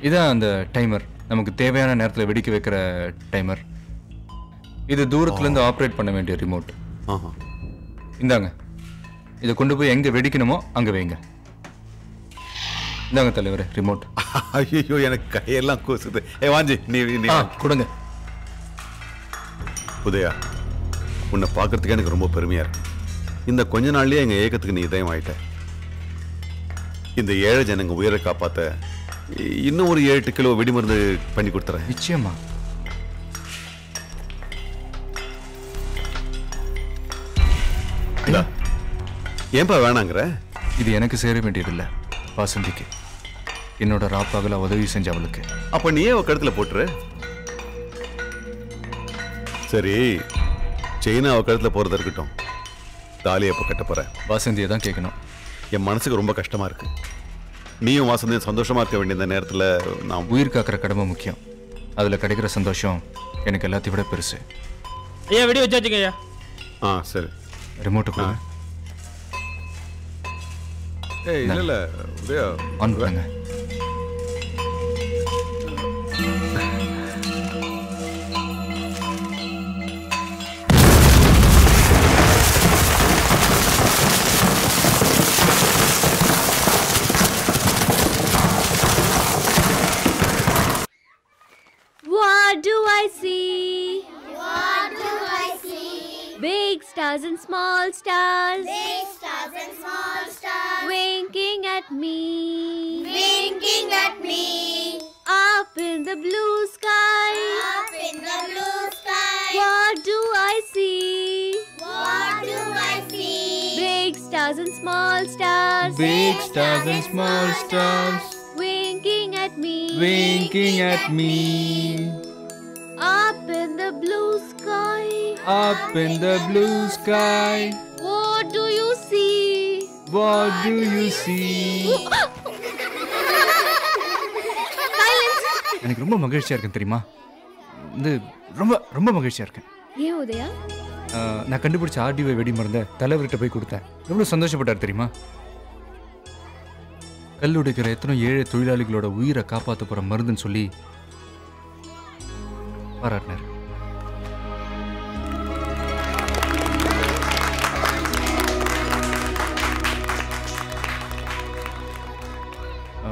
இதான் அந்த டைமர் நமக்கு தேவையான நேரத்தில் வெடிக்க வைக்கிற டைமர் இது தூரத்துலேருந்து ஆப்ரேட் பண்ண வேண்டிய ரிமோட் இந்தாங்க. இதை கொண்டு போய் எங்கே வெடிக்கணுமோ அங்கே வைங்க. இந்தாங்க தலைவர் ரிமோட் ஐயோ எனக்கு கையெல்லாம் கூசுது. ஏ வாஞ்சி நீ நீ கொடுங்க. உதயா உன்னை பார்க்கறதுக்கு எனக்கு ரொம்ப பெருமையா இருக்கு. இந்த கொஞ்ச நாள்லயே எங்க ஏக்கத்துக்கு நீ இதயம் ஆயிட்ட. இந்த ஏழை ஜனங்க உயிரை காப்பாத்த இ- இன்னும் ஒரு ஏழு கிலோ வெடிமருந்து பண்ணி கொடுத்துறேன். நிச்சயமா. ஏன்பா வேணாங்கிற? இது எனக்கு சேர வேண்டியதில்லை. வாசந்திக்கு. என்னோட ராப்பாகல உதவி செஞ்ச அவளுக்கு. அப்ப நீயே அவ கழுத்துல போட்டுரு. சரி. செயினா அவ கழுத்துல போறது இருக்கட்டும். தாலி எப்ப கட்ட போற? வாசந்தியை தான் கேட்கணும். என் மனசுக்கு ரொம்ப கஷ்டமா இருக்கு. நீயும் வாசந்தியும் சந்தோஷமா இருக்க வேண்டிய இந்த நேரத்துல நான் உயிர் காக்கிற கடமை முக்கியம். அதில் கிடைக்கிற சந்தோஷம் எனக்கு எல்லாத்தையும் விட பெருசு. ஐயா வெடி வச்சாச்சுங்க ஐயா. ஆ சரி. ரிமோட்டு கொடுங்க ஏய் இல்ல இல்ல ஆன் பண்ணுங்க. Do I see? What do I see? Big stars stars and small stars. Big stars and small stars. Winking at me. Winking at me. Up in the blue sky. Up in the blue sky. What do I see? What do I see? Big stars and small stars. Big stars and small stars Winking at me. winking at me Up in the blue sky. up in the blue sky. What do you see? What do you see? எனக்கு ரொம்ப மகிழ்ச்சியா இருக்கேன் தெரியுமா இது ரொம்ப ரொம்ப மகிழ்ச்சியா இருக்கேன் ஏன் உதயா நான் கண்டுபிடிச்ச ஆர்டிஓ வெடி மருந்த தலைவர்கிட்ட போய் கொடுத்தேன் எவ்வளவு சந்தோஷப்பட்டார் தெரியுமா கல் உடைக்கிற எத்தனை ஏழை தொழிலாளிகளோட உயிரை காப்பாற்ற போற மருந்துன்னு சொல்லி பாராட்டினார்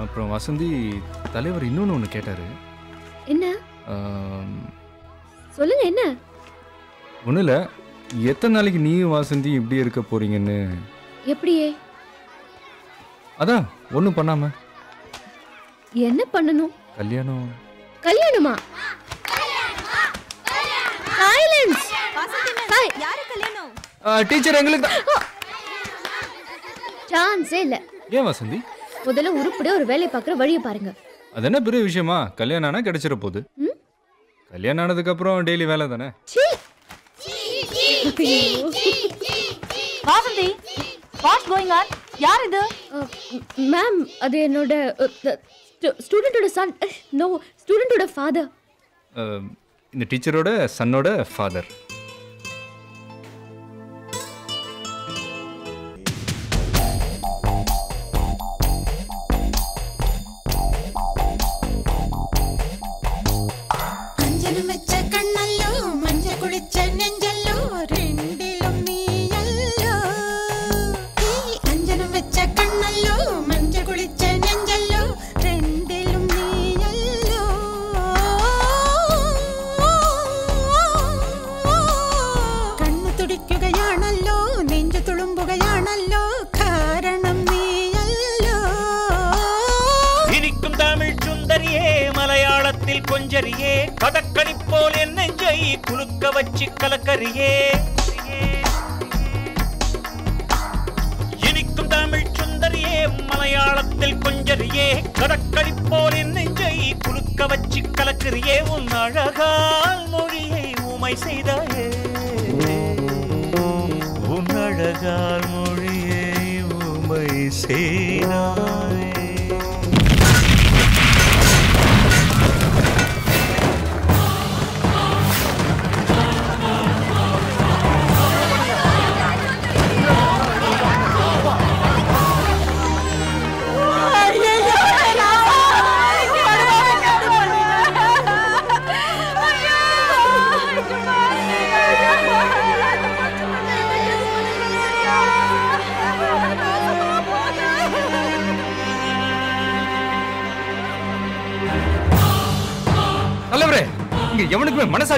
அப்புறம் வசந்தி தலைவர் இன்னொன்று ஒன்று கேட்டார். என்ன? சொல்லுங்க என்ன? ஒன்றும் இல்லை. எத்தனை நாளைக்கு நீயும் வாசந்தி இப்படி இருக்க போறீங்கன்னு. எப்படியே? அதான் ஒன்றும் பண்ணாம. என்ன பண்ணணும்? கல்யாணம். கல்யாணமா? சைலன்ஸ் யாரு கல்யாணம் டீச்சர் எங்களுக்கு சான்ஸே இல்ல. ஏன் வசந்தி? முதல்ல உருப்படியா ஒரு வேலையை பார்க்குற வழியை பாருங்க. அது என்ன பெரிய விஷயமா? கல்யாணம் ஆனா கிடைச்சிட போகுது ம்? கல்யாணம் ஆனதுக்கு அப்புறம் டெய்லி வேலை தானே? வாசந்தி வாட்ஸ் கோயிங் ஆன் யார் இது? மேம் அது என்னோட ஸ்டூடெண்டோட சன் நோ ஸ்டூடெண்டோட ஃபாதர் இந்த டீச்சரோட சன்னோட ஃபாதர்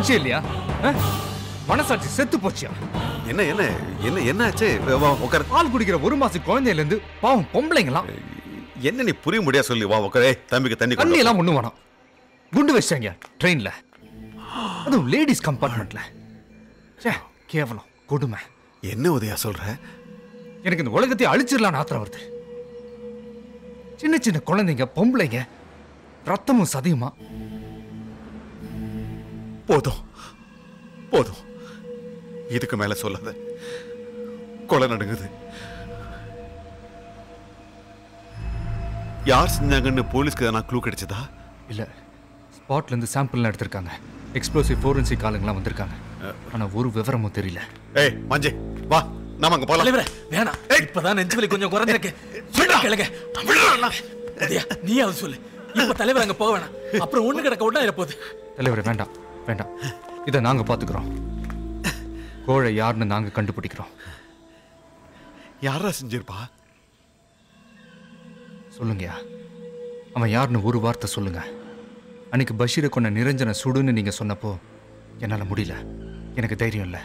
மனசாட்சியே இல்லையா? மனசாட்சி செத்து போச்சியா? என்ன என்ன என்ன என்ன ஆச்சு? உட்கார் பால் குடிக்கிற ஒரு மாசம் குழந்தையில இருந்து பாவம் பொம்பளைங்களாம். என்ன நீ புரிய முடியா சொல்லி? வா உட்காரே தம்பிக்கு தண்ணி தண்ணி. எல்லாம் ஒண்ணு வேணாம் குண்டு வச்சாங்க ட்ரெயின்ல. அதுவும் லேடிஸ் கம்பார்ட்மெண்ட்ல கேவலம் கொடுமை. என்ன உதயா சொல்ற? எனக்கு இந்த உலகத்தை அழிச்சிடலான்னு ஆத்திரம் வருது. சின்ன சின்ன குழந்தைங்க பொம்பளைங்க ரத்தமும் சதியுமா? போதும். போதும். இதுக்கு மேல சொல்லாத. கொலை நடக்குது. யார் செஞ்சாங்கன்னு போலீஸ்க்கு எதனா க்ளூ கிடைச்சதா? இல்ல ஸ்பாட்ல இருந்து சாம்பிள்லாம் எடுத்திருக்காங்க. எக்ஸ்ப்ளோசிவ் ஃபோரன்சிக் ஆளுங்கலாம் வந்திருக்காங்க. ஆனா ஒரு விவரமும் தெரியல. ஏய் மஞ்சே வா நாம அங்க போலாம். தலைவரே வேணாம். இப்பதான் நெஞ்சு வலி கொஞ்சம் குறைஞ்சிருக்கு. சொல்லு கேளுங்க. உதயா, நீ அது சொல்லு. இப்ப தலைவர் அங்க போக வேணாம். அப்புறம் ஒண்ணு கிடக்க ஒண்ணா இருப்போது தலைவரே வேண்டாம். வேண்டாம். இதை நாங்க பாத்துக்கிறோம். கோழை யாருன்னு நாங்க கண்டுபிடிக்கிறோம். யாரா செஞ்சிருப்பா? சொல்லுங்கயா அவன் யாருன்னு ஒரு வார்த்தை சொல்லுங்க. அன்னைக்கு பஷீரை கொண்ட நிரஞ்சனை சுடுன்னு நீங்க சொன்னப்போ என்னால முடியல. எனக்கு தைரியம் இல்லை.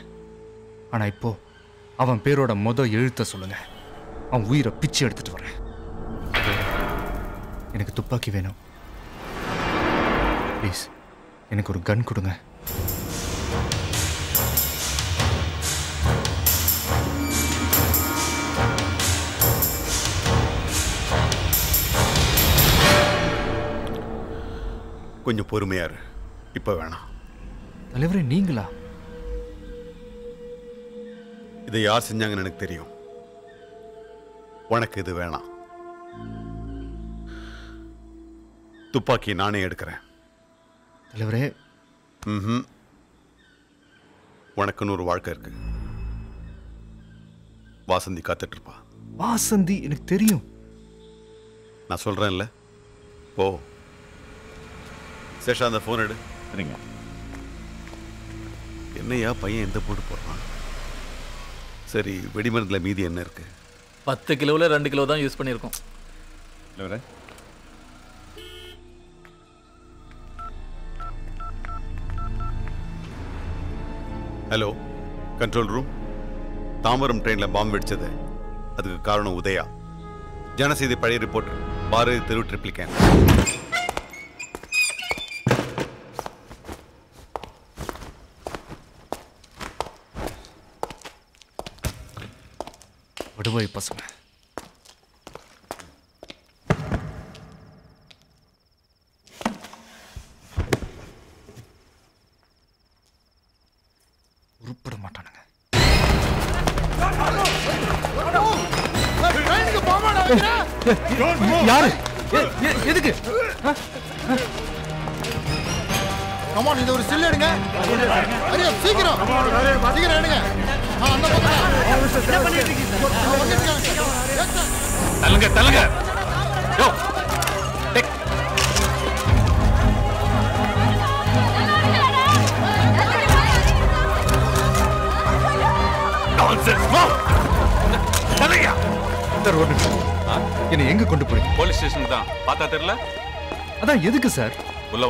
ஆனா இப்போ அவன் பேரோட மொத எழுத்த சொல்லுங்க. அவன் உயிரை பிச்சு எடுத்துட்டு வரேன். எனக்கு துப்பாக்கி வேணும். ப்ளீஸ் எனக்கு ஒரு கன் கொடுங்க. கொஞ்சம் பொறுமையா இரு. இப்போ வேணாம். தலைவரே நீங்களா? இதை யார் செஞ்சாங்கன்னு எனக்கு தெரியும். உனக்கு இது வேணாம். துப்பாக்கி நானே எடுக்கிறேன். தலைவரே. ம் உனக்குன்னு ஒரு வாழ்க்கை இருக்கு. வாசந்தி காத்துட்டு இருப்பா வாசந்தி எனக்கு தெரியும். நான் சொல்றேன்ல. போ. சேஷா அந்த ஃபோன் எடு. சரிங்க. என்னையா பையன் எந்த போட்டு போடுறான்? சரி வெடிமருந்துல மீதி என்ன இருக்கு? பத்து கிலோவில் ரெண்டு கிலோ தான் யூஸ் பண்ணியிருக்கோம். தலைவரே. ஹலோ கண்ட்ரோல் ரூம் தாம்பரம் ட்ரெயினில் பாம்பு வெடிச்சது. அதுக்கு காரணம் உதயா. ஜனசெய்தி பழைய ரிப்போர்ட் பாரதி தெரு ட்ரிப்ளிகேன் விடுவாய் பசங்க.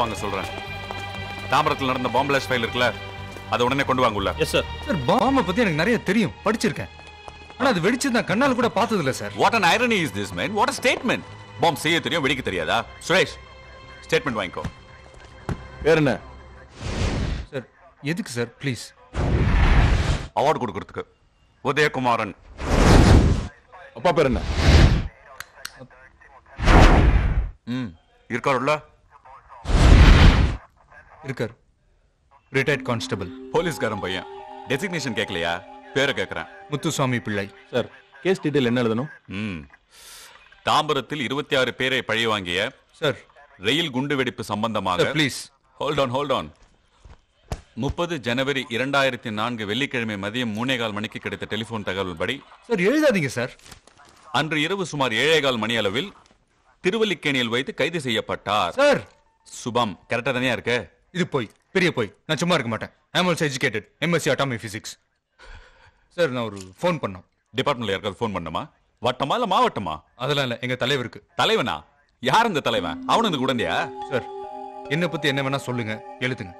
வாங்க சொல்றேன். தாம்பரத்தில் நடந்த பாம்பு பிளாஸ்ட் ஃபைல் இருக்குல்ல அதை உடனே கொண்டு வாங்க உள்ள. எஸ் சார் சார் பாம்பை பத்தி எனக்கு நிறைய தெரியும். படிச்சிருக்கேன். ஆனா அது வெடிச்சு நான் கண்ணால கூட பார்த்தது இல்ல sir what an irony is this man what a statement பாம்பு செய்ய தெரியும் வெடிக்க தெரியாதா? சுரேஷ் ஸ்டேட்மெண்ட் வாங்கிக்கோ. வேற என்ன? சார் எதுக்கு சார் ப்ளீஸ் அவார்டு கொடுக்கறதுக்கு. உதயகுமாரன். அப்பா பேர் என்ன? ம் இருக்காருல்ல? இருக்கார். ரிட்டையர்ட் கான்ஸ்டபிள் போலீஸ்காரன் பையன். டெசிக்னேஷன் கேட்கலையா பேரை கேட்கறேன் முத்துசாமி பிள்ளை. சார் கேஸ் டீடைல் என்ன எழுதணும்? ம். தாம்பரத்தில் இருபத்தி ஆறு பேரை பழி வாங்கிய சார். ரயில் குண்டு வெடிப்பு சம்பந்தமாக Sir, please. Hold on hold on முப்பது ஜனவரி இரண்டாயிரத்தி நான்கு வெள்ளிக்கிழமை மதியம் மூணே கால் மணிக்கு கிடைத்த டெலிபோன் தகவல்படி சார் எழுதாதீங்க சார். அன்று இரவு சுமார் ஏழே கால் மணி அளவில் திருவல்லிக்கேணியில் வைத்து கைது செய்யப்பட்டார். சார். சுபம் கரெக்டா தானே இருக்க? இது போய் பெரிய போய். நான் சும்மா இருக்க மாட்டேன். I'm also educated MSc atomic physics sir நான் ஒரு ஃபோன் பண்ணோம். டிபார்ட்மெண்ட்ல யாருக்காவது ஃபோன் பண்ணுமா வட்டமா இல்ல மாவட்டமா? அதெல்லாம் இல்ல. எங்க தலைவருக்கு தலைவனா? யார் இந்த தலைவன்? அவனு இந்த குடந்தையா சார் என்னை பத்தி என்ன வேணா சொல்லுங்க. எழுதுங்க.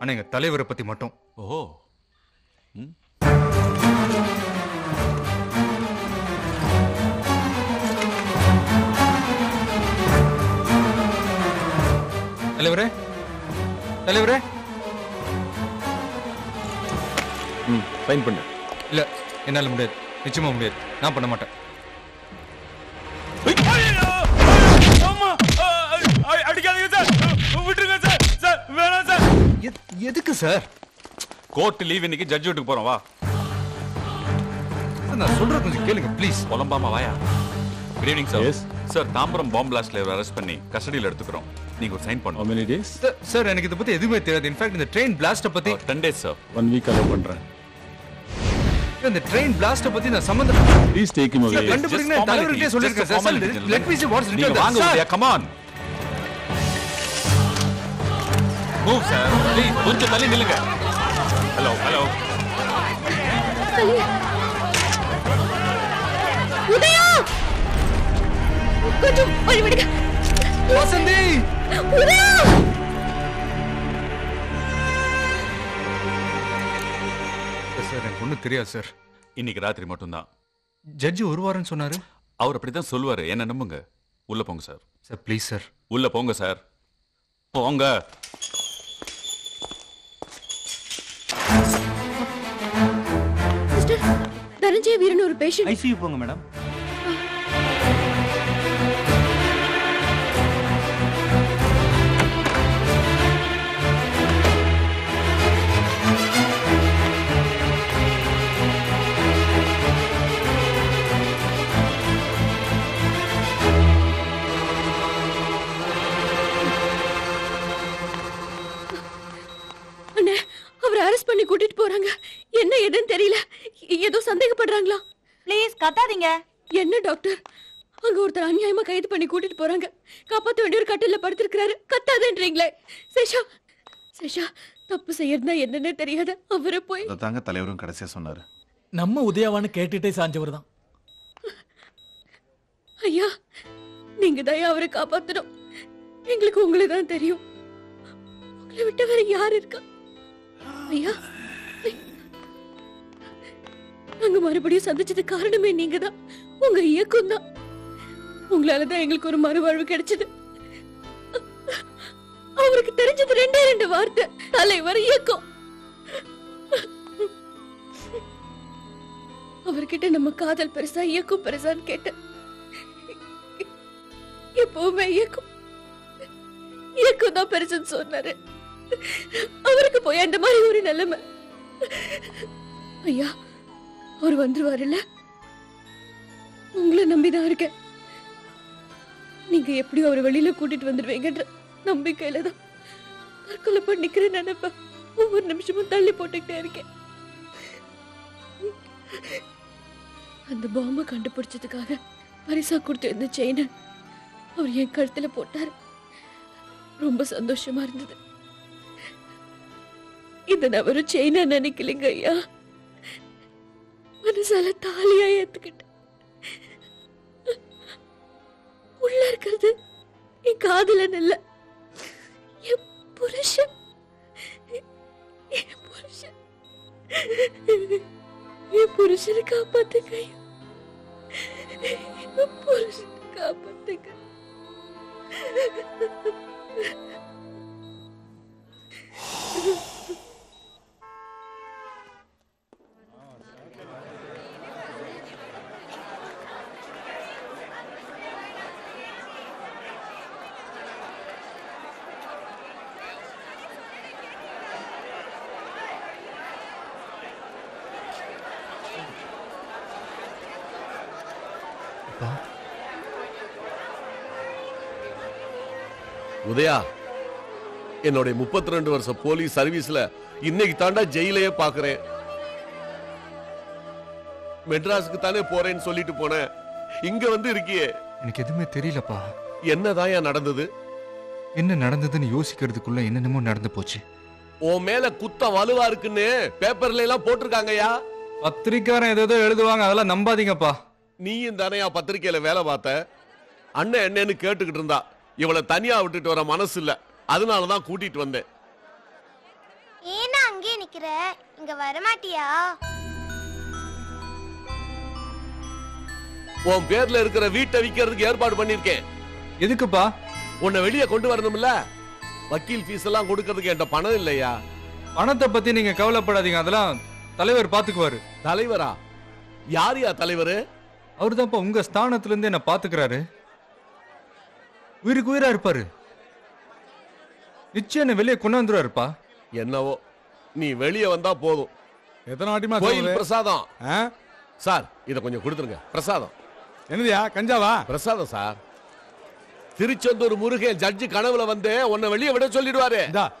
ஆனா எங்க தலைவரை பத்தி மட்டும். ஓ தலைவரே? தலைவரே. ம் சைன் பண்ணு. இல்ல என்னால முடியாது. நிச்சயமா முடியாது. நான் பண்ண மாட்டேன். அடிக்காதீங்க சார். விட்டுருங்க சார். சார் வேணாம் சார். எதுக்கு சார்? கோர்ட் லீவ் இன்னைக்கு ஜட்ஜ் வீட்டுக்கு போறோம் வா. நான் சொல்றது கொஞ்சம் கேளுங்க ப்ளீஸ் புலம்பாமா வாயா? Good evening sir sir Tambaram bomb பிளாஸ்ட்ல arrest பண்ணி கஸ்டடியில் எடுத்துக்கிறோம். நீங்க ஒரு சைன் பண்ணுங்க மெனி டேஸ் சார் எனக்கு இதை பத்தி எதுவுமே தெரியாது. இன்ஃபேக்ட் இந்த ட்ரெயின் பிளாஸ்ட பத்தி ten days sir one week allow பண்றேன். இந்த ட்ரெயின் பிளாஸ்ட பத்தி நான் சம்பந்தம் please take him away sir, கண்டுபிடிங்க. தலைவர்கிட்டே சொல்லிருக்கேன் sir let me see what's நீங்க written. வாங்க sir come on move sir please கொஞ்சம் தள்ளி நில்லுங்க. Hello hello Udaya! கொஞ்சம் வழி விடுங்க. வசந்தி! சார் எனக்கு ஒன்றும் தெரியாது சார். இன்னைக்கு ராத்திரி மட்டும்தான். ஜட்ஜி ஒரு வாரம்னு சொன்னாரு? அவர் அப்படித்தான் சொல்லுவாரு. என்ன நம்புங்க? உள்ள போங்க சார். Sir please sir. உள்ள போங்க சார். போங்க. சிஸ்டர் தனஞ்சய வீரன் ஒரு பேஷண்ட் ஐசியூ போங்க மேடம் அவரை அரெஸ்ட் பண்ணி கூட்டிட்டு போறாங்க. என்ன ஏதுன்னு தெரியல. ஏதோ சந்தேகப்படுறாங்களா? ப்ளீஸ் கத்தாதீங்க. என்ன டாக்டர் அங்க ஒருத்தர் அநியாயமா கைது பண்ணி கூட்டிட்டு போறாங்க. காப்பாத்த வேண்டிய ஒரு கட்டில படுத்திருக்கிறாரு. கத்தாதேன்றீங்களே. சேஷா சேஷா தப்பு செய்யறதுனா என்னன்னே தெரியாத அவரை போய். தாங்க தலைவரும் கடைசியா சொன்னாரு. நம்ம உதயாவான்னு கேட்டுட்டே சாஞ்சவர் தான். ஐயா நீங்க தான் அவரை காப்பாத்தணும். எங்களுக்கு உங்களை தான் தெரியும். உங்களை விட்ட வேற யார் இருக்கா? ஐயா. நாங்க மறுபடியும் சந்திச்சது காரணமே நீங்க தான் உங்க இயக்கம் தான் உங்களாலதான் எங்களுக்கு ஒரு மறுவாழ்வு கிடைச்சது. அவருக்கு தெரிஞ்சது ரெண்டே ரெண்டு வார்த்தை. தலைவர் இயக்கம். அவர்கிட்ட நம்ம காதல் பெருசா இயக்கம் பெருசான்னு கேட்டேன். எப்பவுமே இயக்கம். இயக்கம் தான் பெருசுன்னு சொன்னாரு. அவருக்கு போய் அந்த மாதிரி ஒரு நிலைமை. ஐயா அவர் வந்துருவாருல்ல? உங்களை நம்பிதான் இருக்கேன். நீங்க எப்படி அவர் வெளியில கூட்டிட்டு வந்துருவீங்கன்ற நம்பிக்கையில தான் தற்கொலை பண்ணிக்கிறேன் நினைப்பேன். ஒவ்வொரு நிமிஷமும் தள்ளி போட்டுக்கிட்டே இருக்கேன். அந்த பாம்பை கண்டுபிடிச்சதுக்காக பரிசா கொடுத்த இருந்த செயினை அவர் என் கழுத்துல போட்டாரு. ரொம்ப சந்தோஷமா இருந்தது. இத நான் வெறும் செயினா நினைக்கலைங்க ஐயா. மனசால தாலியா ஏத்துக்கிட்டேன். உள்ள இருக்கிறது என் காதலன் இல்ல என் புருஷன். என் புருஷன். என் புருஷனை காப்பாத்துங்க ஐயா. உதயா என்னுடைய முப்பத்தி ரெண்டு வருஷம் போலீஸ் சர்வீஸ்ல இன்னைக்கு தாண்டா ஜெயிலையே பாக்குறேன். மெட்ராஸுக்கு தானே போறேன்னு சொல்லிட்டு போனேன். இங்க வந்து இருக்கியே. எனக்கு எதுவுமே தெரியலப்பா. என்னதான் நடந்தது? என்ன நடந்ததுன்னு யோசிக்கிறதுக்குள்ள என்னென்னமோ நடந்து போச்சு. உன் மேல குத்தம் வலுவா இருக்குன்னு பேப்பர்ல எல்லாம் போட்டிருக்காங்கயா பத்திரிக்காரன் ஏதோ எழுதுவாங்க அதெல்லாம் நம்பாதீங்கப்பா. நீயும் தானையா பத்திரிக்கையில வேலை பார்த்த? அண்ணன் என்னன்னு கேட்டுக்கிட்டு இருந்தா. இவளை தனியா விட்டுட்டு வர மனசு இல்ல அதனாலதான் கூட்டிட்டு வந்தேன். ஏன்னா அங்கேயே நிக்கிற. இங்க வரமாட்டியா? உன் பேர்ல இருக்கிற வீட்டை விக்கிறதுக்கு ஏற்பாடு பண்ணிருக்கேன் எதுக்குப்பா? உன்னை வெளியே கொண்டு வரணும்ல? வக்கீல் ஃபீஸ் எல்லாம் கொடுக்கறதுக்கு என்கிட்ட பணம் இல்லையா? பணத்தை பத்தி நீங்க கவலைப்படாதீங்க. அதெல்லாம் தலைவர் பாத்துக்குவாரு. தலைவரா? யார் யா தலைவர்? அவர் தான்ப்பா உங்க ஸ்தானத்துல இருந்து என்ன பாத்துக்கிறாரு. உயிருக்கு உயிரா இருப்பாரு. நிச்சயம் என்ன வெளியே கொண்டு வந்துருவாருப்பா. என்னவோ நீ வெளியே வந்தா போதும். எத்தனை வாட்டிமா கோயில் சொல்றது? பிரசாதம். ஆ? சார் இத கொஞ்சம் கொடுத்துருங்க. பிரசாதம். என்னதுயா கஞ்சாவா? பிரசாதம் சார். திருச்செந்தூர் முருகன் ஜட்ஜு கனவுல வந்து உன்னை வெளியே விட சொல்லிடுவாரு.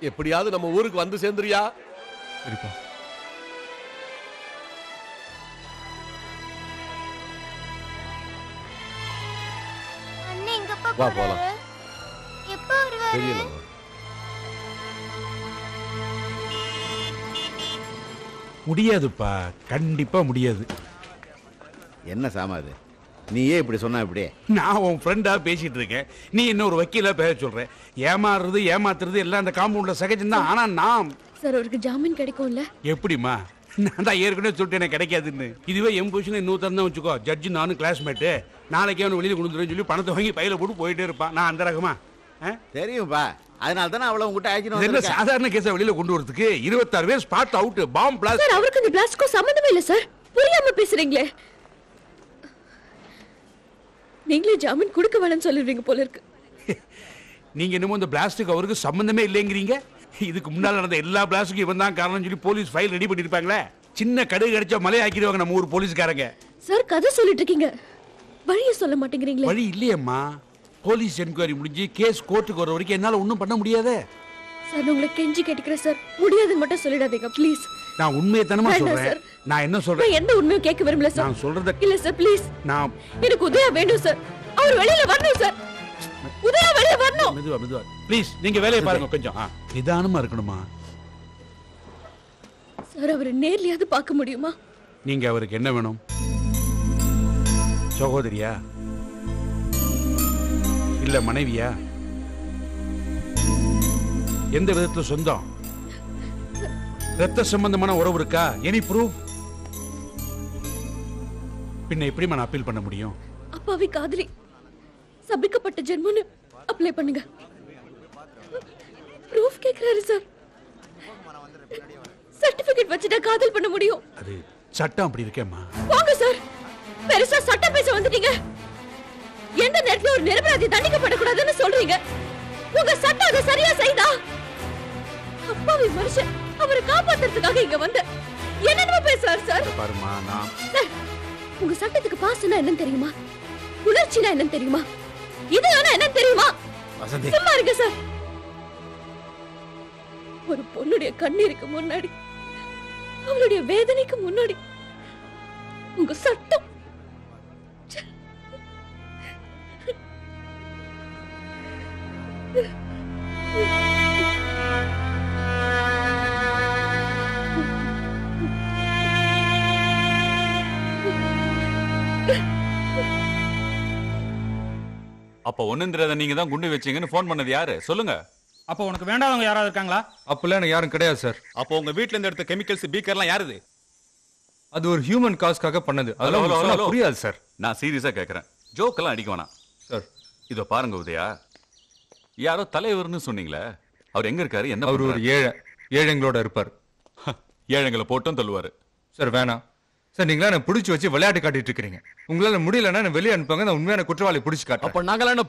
எப்படியாவது நம்ம ஊருக்கு வந்து சேர்ந்துறியா சரிப்பா. வா, போலாம். எப்ப வருவாரு? தெரியல முடியாதுப்பா கண்டிப்பா முடியாது. என்ன சாமா அது? நீயே இப்படி சொன்னா இப்படி? நான் உன் ஃப்ரெண்டா பேசிட்டு இருக்கேன். நீ இன்னொரு வக்கீலா பேச சொல்ற? ஏமாறுறது ஏமாத்துறது எல்லாம் அந்த காம்பவுண்ட்ல சகஜம் தான் ஆனா நான் சார் அவருக்கு ஜாமீன் கிடைக்கும்ல? எப்படிம்மா? நான் தான் ஏற்கனவே சொல்லிட்டு எனக்கு கிடைக்காதுன்னு. இதுவே என் பொசிஷன் இன்னொருத்தர் தான் வச்சுக்கோ. ஜட்ஜி நானும் கிளாஸ்மேட்டு நாளைக்கே அவனை வெளியில் கொண்டு சொல்லி பணத்தை வாங்கி பையில போட்டு போயிட்டே இருப்பான். நான் அந்த ரகமா? தெரியும்பா. அதனால தானே அவளை உங்ககிட்ட அழைச்சிட்டு என்ன. சாதாரண கேஸை வெளியில கொண்டு வரதுக்கு? இருபத்தாறு பேர் spot out bomb blast sir அவருக்கு இந்த பிளாஸ்ட்க்கும் சம்மந்தமே இல்ல சார். புரியாம பேசுறீங்களே. நீங்களே ஜாமீன் கொடுக்க வேணாம்னு சொல்லிடுவீங்க போல இருக்கு. நீங்க என்னமோ இந்த பிளாஸ்டுக்கு அவருக்கு சம்பந்தமே இல்லைங்கிறீங்க? இதுக்கு முன்னால நடந்த எல்லா பிளாஸ்டுக்கும் இவன் தான் காரணம் சொல்லி போலீஸ் ஃபைல் ரெடி பண்ணிருப்பாங்களே? சின்ன கடுகு கிடைச்சா மலையாக்கிடுவாங்க நம்ம ஊர் போலீஸ்காரங்க. சார் கதை சொல்லிட்டு இருக்கீங்க. வழிய சொல்ல மாட்டேங்கிறீங்களே. வழி இல்லையம்மா. போலீஸ் என்கொயரி முடிஞ்சு கேஸ் கோர்ட்டுக்கு வர வரைக்கும் என்னால ஒன்றும் பண்ண முடியாதே. சார் உங்களை கெஞ்சி கேட்டுக்கிறேன் சார். முடியாதுன்னு மட்டும் சொல்லிடாதீங்க ப்ளீஸ் நான் உண்மையை தானமா சொல்றேன். நான் என்ன சொல்றேன்? எந்த உண்மையும் கேட்க விரும்பல சார். நான் சொல்றத இல்ல சார் ப்ளீஸ் நான் எனக்கு உதயா வேண்டும் சார். அவர் வெளியில வரணும் சார். உதயா வெளியில வரணும். மெதுவா மெதுவா. ப்ளீஸ் நீங்க வேலையை பாருங்க. கொஞ்சம் நிதானமா இருக்கணுமா? சார் அவரை நேர்லயாவது பார்க்க முடியுமா? நீங்க அவருக்கு என்ன வேணும்? சகோதரியா? இல்ல மனைவியா? எந்த விதத்துல சொந்தம்? ரத்த சம்பந்தமான உறவு இருக்கா? எனி ப்ரூஃப் பின்ன எப்படி நான் அப்பீல் பண்ண முடியும்? அப்பாவி காதலி. சபிக்கப்பட்ட ஜென்மன்னு அப்ளை பண்ணுங்க. ப்ரூஃப் கேக்குறாரு சார் சர்டிபிகேட் வச்சுட்டா காதல் பண்ண முடியும். அது சட்டம் அப்படி இருக்கேம்மா. வாங்க சார் பெருசா சட்டம் பேச வந்துட்டீங்க. எந்த நேரத்துல ஒரு நிரபராதி தண்டிக்கப்படக்கூடாதுன்னு சொல்றீங்க? உங்க சட்டம் அதை சரியா செய்தா? அப்பாவி மனுஷன் அவரை காப்பாத்துறதுக்காக இங்க வந்த என்னென்ன பேசுறாரு சார் பாருமா நான் உங்க சட்டத்துக்கு பாஸ்னா என்னன்னு தெரியுமா? உணர்ச்சினா என்னன்னு தெரியுமா? இதெல்லாம் என்னன்னு தெரியுமா? வசந்தி. சும்மா இருங்க சார். ஒரு பொண்ணுடைய கண்ணீருக்கு முன்னாடி அவளுடைய வேதனைக்கு முன்னாடி உங்க சட்டம் அப்ப ஒண்ணும் தெரியாத நீங்க தான் குண்டு வச்சீங்கன்னு ஃபோன் பண்ணது யாரு? சொல்லுங்க. அப்போ உனக்கு வேண்டாதவங்க யாராவது இருக்காங்களா? அப்பெல்லாம் எனக்கு யாரும் கிடையாது சார் அப்போ உங்க வீட்ல இருந்து எடுத்த கெமிக்கல்ஸ் பீக்கர்லாம் யாருது? அது ஒரு ஹியூமன் காஸ்க்காக பண்ணது. அதெல்லாம் ஹலோ உங்களுக்கு சொன்னா ஹலோ. புரியாது சார் நான் சீரியஸா கேக்குறேன். ஜோக்கெல்லாம் அடிக்க வேணாம். சார் இதோ பாருங்க உதயா. யாரோ தலைவர்னு சொன்னீங்களே. அவர் எங்க இருக்காரு? என்ன அவர் ஒரு ஏழை ஏழைங்களோட இருப்பார். ஏழைங்களை போட்டும் தள்ளுவாரு. சார் வேணாம். சார் நீங்களா என்ன பிடிச்சி வச்சு விளையாட்டு காட்டிட்டு இருக்கிறீங்க. உங்களால முடியலன்னா வெளியே அனுப்புங்க நான் உண்மையான குற்றவாளி பிடிச்சி காட்டு அப்ப நாங்களாம்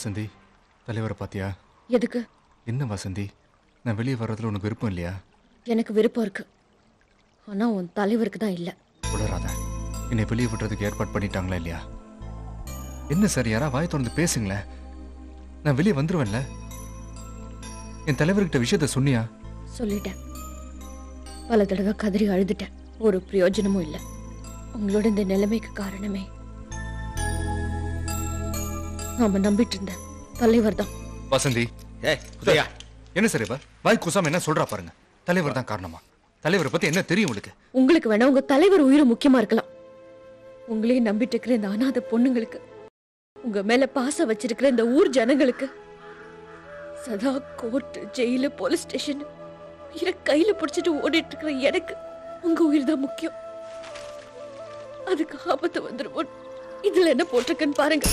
வசந்தி தலைவரை பாத்தியா? எதுக்கு? என்ன வசந்தி? நான் வெளியே வர்றதுல உனக்கு விருப்பம் இல்லையா? எனக்கு விருப்பம் இருக்கு. ஆனா உன் தலைவருக்கு தான் இல்ல. உளராத என்னை வெளியே விடுறதுக்கு ஏற்பாடு பண்ணிட்டாங்களா இல்லையா? என்ன சார் யாரா வாய் திறந்து பேசுங்களேன் நான் வெளியே வந்துருவேன்ல. என் தலைவர்கிட்ட விஷயத்த சொன்னியா? சொல்லிட்டேன். பல தடவை கதறி அழுதுட்டேன். ஒரு பிரயோஜனமும் இல்ல. உங்களோட இந்த நிலைமைக்கு காரணமே நாம நம்பிட்டு இருந்த தலைவர் தான். வசந்தி. ஏய் உதயா என்ன சார் இவ வாய் குசாம என்ன சொல்றா பாருங்க. தலைவர் தான் காரணமா. தலைவரை பத்தி என்ன தெரியும் உங்களுக்கு? உங்களுக்கு வேணா உங்க தலைவர் உயிர் முக்கியமா இருக்கலாம். உங்களையும் நம்பிட்டு இருக்கிற இந்த அனாதை பொண்ணுங்களுக்கு உங்க மேல பாசம் வச்சிருக்கிற இந்த ஊர் ஜனங்களுக்கு சதா கோர்ட் ஜெயிலு போலீஸ் ஸ்டேஷன் உயிரை கையில பிடிச்சிட்டு ஓடிட்டு இருக்கிற எனக்கு உங்க உயிர் தான் முக்கியம். அதுக்கு ஆபத்து வந்துருமோ இதுல என்ன போட்டிருக்குன்னு பாருங்க.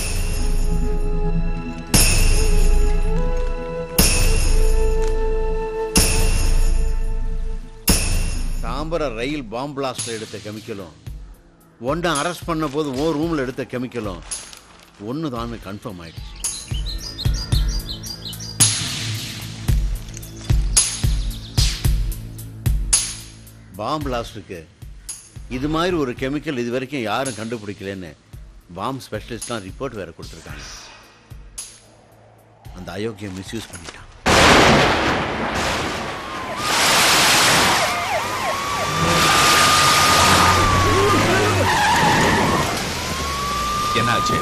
தாம்பரம் ரயில் பாம்பு பிளாஸ்ட்ல எடுத்த கெமிக்கலும் ஒன்றை அரெஸ்ட் பண்ண போது ஓ ரூமில் எடுத்த கெமிக்கலும் ஒன்று தான் கன்ஃபார்ம் ஆயிடுச்சு. பாம்பு பிளாஸ்டுக்கு இது மாதிரி ஒரு கெமிக்கல் இது வரைக்கும் யாரும் கண்டுபிடிக்கலன்னு பாம்பு ஸ்பெஷலிஸ்ட்லாம் ரிப்போர்ட் வேறு கொடுத்துருக்காங்க. அந்த அயோக்கியம் மிஸ்யூஸ் பண்ணிட்டான். என்னாச்சு?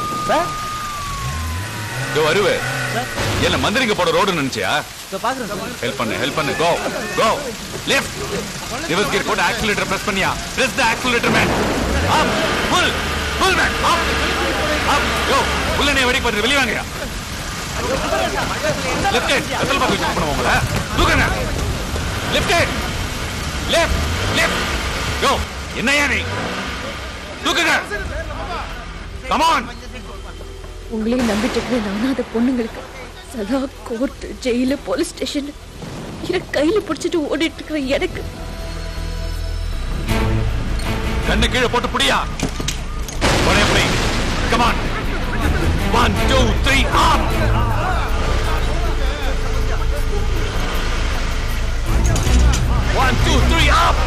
இதோ வருவே. என்ன மந்திரிங்க போட ரோடு நினைச்சியா ஹெல்ப் பண்ணு ஹெல்ப் பண்ணு. Go go left reverse gear போட்டு ஆக்சிலேட்டர் பிரஸ் பண்ணியா? Press the accelerator man up pull pull man up up go புல்லனே வெடி பண்ணி வெளிய வாங்கயா லெஃப்ட் ஹேண்ட் கத்தல் பாக்கு யூஸ் பண்ணுவோம் உங்கள தூக்குங்க. Left hand left left go என்னையா நீ? தூக்குங்க. கம் ஆன் உங்களையும் நம்பிட்டு அனாதை பொண்ணுங்களுக்கு சதா கோர்ட் ஜெயிலு போலீஸ் ஸ்டேஷன் உயிரை கையில பிடிச்சிட்டு ஓடிட்டு இருக்கிற எனக்கு. கண்ணு கீழே போட்டு புடியா? ஒரே புடி come on one two three up one two three up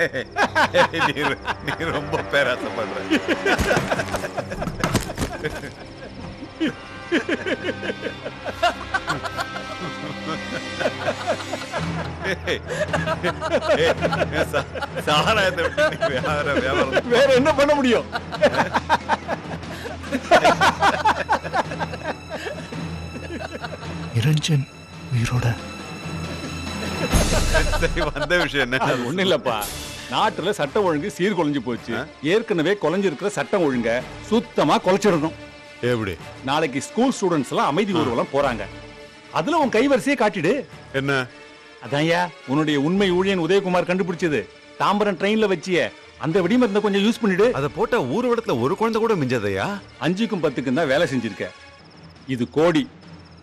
நீ நீ ரொம்ப பேராசைப்படுற. சாராயத்தை விட்டு நீ வேற வியாபாரம் வேற என்ன பண்ண முடியும்? நிரஞ்சன் உயிரோட. சரி, வந்த விஷயம் என்ன? அது ஒண்ணும் இல்லப்பா. நாட்டுல சட்டம் ஒழுங்கு சீர்குலைஞ்சு போச்சு. ஏற்கனவே குலைஞ்சிருக்கிற சட்டம் ஒழுங்க சுத்தமா குலைச்சிடணும். எப்படி? நாளைக்கு ஸ்கூல் ஸ்டூடெண்ட்ஸ் எல்லாம் அமைதி ஊர்வலம் போறாங்க. அதுல உன் கைவரிசையை காட்டிடு. என்ன? அதான்யா உன்னுடைய உண்மை ஊழியன் உதயகுமார் கண்டுபிடிச்சது. தாம்பரம் ட்ரெயின்ல வச்சிய அந்த வெடிமருந்தை கொஞ்சம் யூஸ் பண்ணிடு. அதை போட்ட ஊர்வலத்துல ஒரு குழந்தை கூட மிஞ்சதையா? அஞ்சுக்கும் பத்துக்கும் தான் வேலை செஞ்சிருக்க. இது கோடி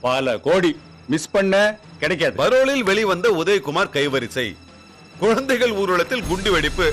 பல கோடி மிஸ் பண்ண கிடைக்காது. பரோலில் வெளிவந்த உதயகுமார் கைவரிசை. குழந்தைகள் ஊர்வலத்தில் குண்டு வெடிப்பு.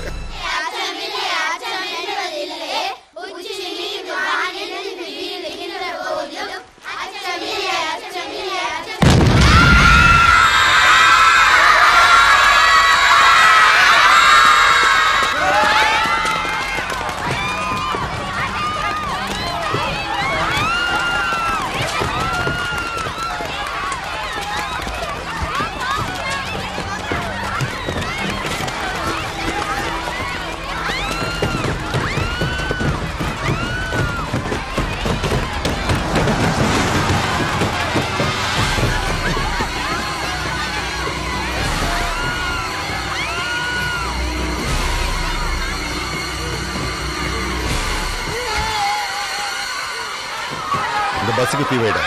பஸ்ஸுக்கு தீ வைடா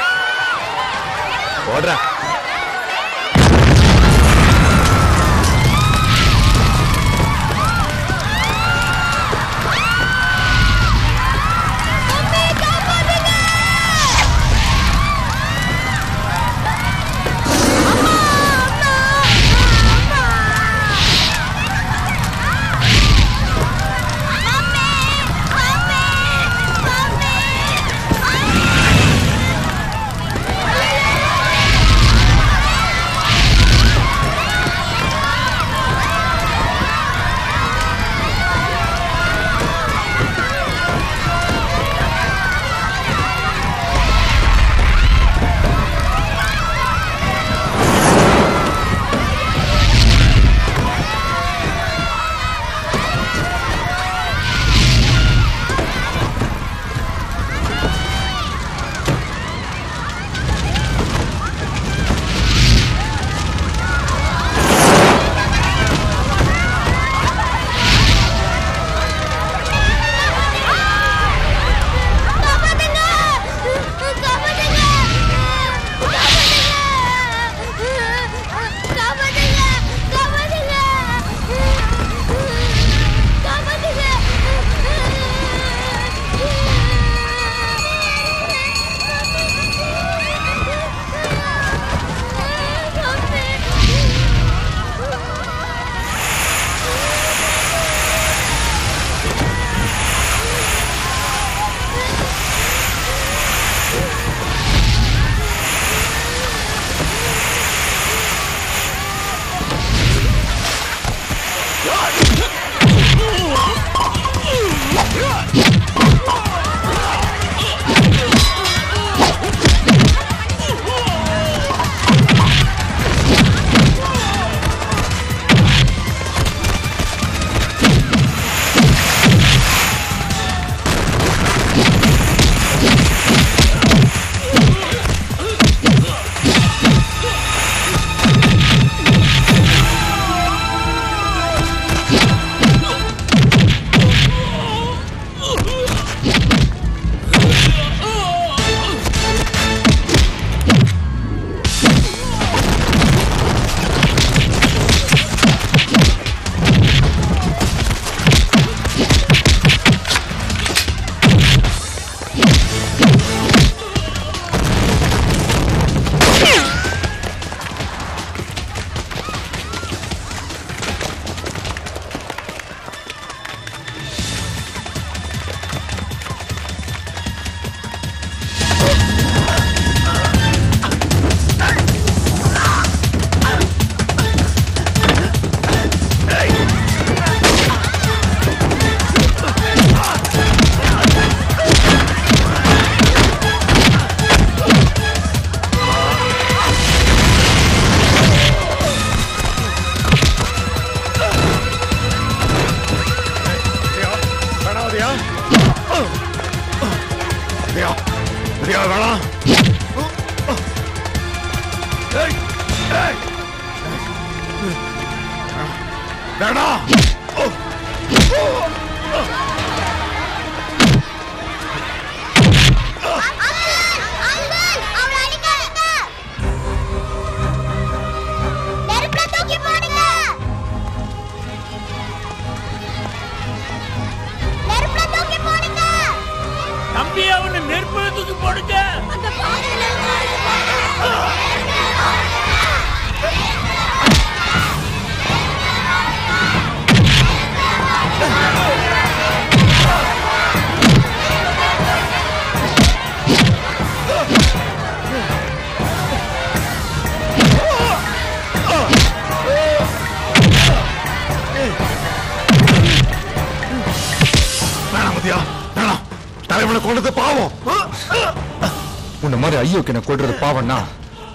ஐயோக்கு என்ன கொள்றது பாவம்னா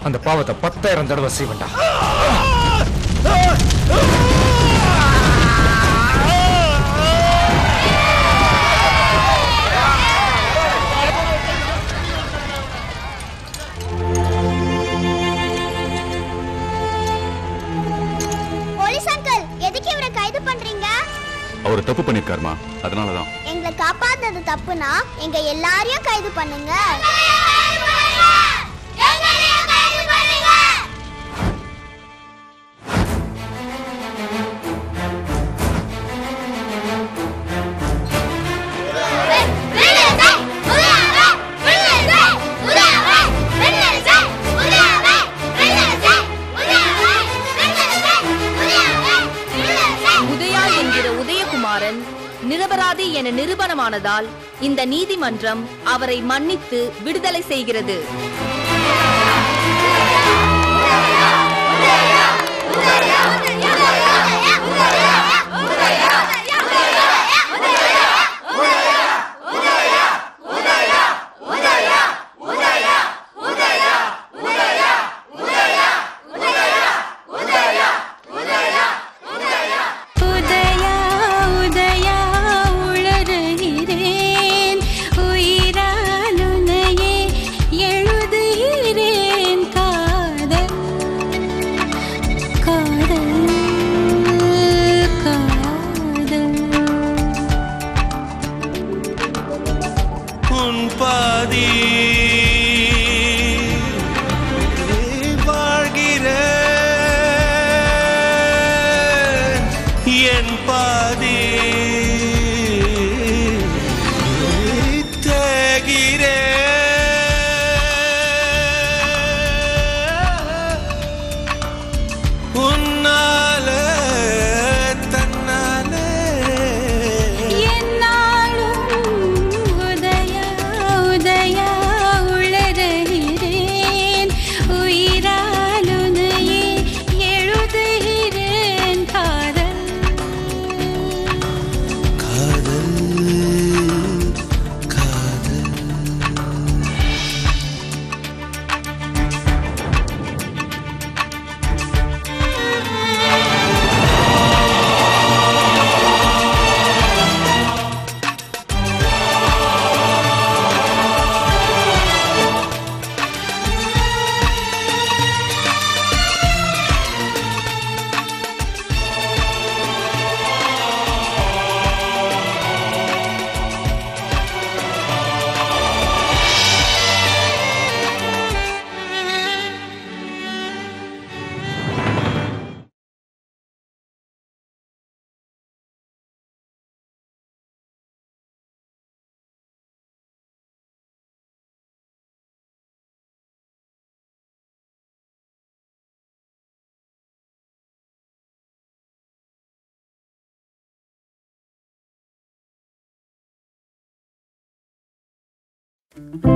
அந்த பாவத்தை பத்தாயிரம் தடவை செய்வேன்டா. போலீஸ் அங்கிள் எதுக்கு இவரை கைது பண்றீங்க? அவர் தப்பு பண்ணிருக்காருமா. அதனாலதான். எங்களை காப்பாத்தது தப்புனா எங்க எல்லாரையும் கைது பண்ணுங்க. இந்த நீதிமன்றம் அவரை மன்னித்து விடுதலை செய்கிறது. Mm-hmm.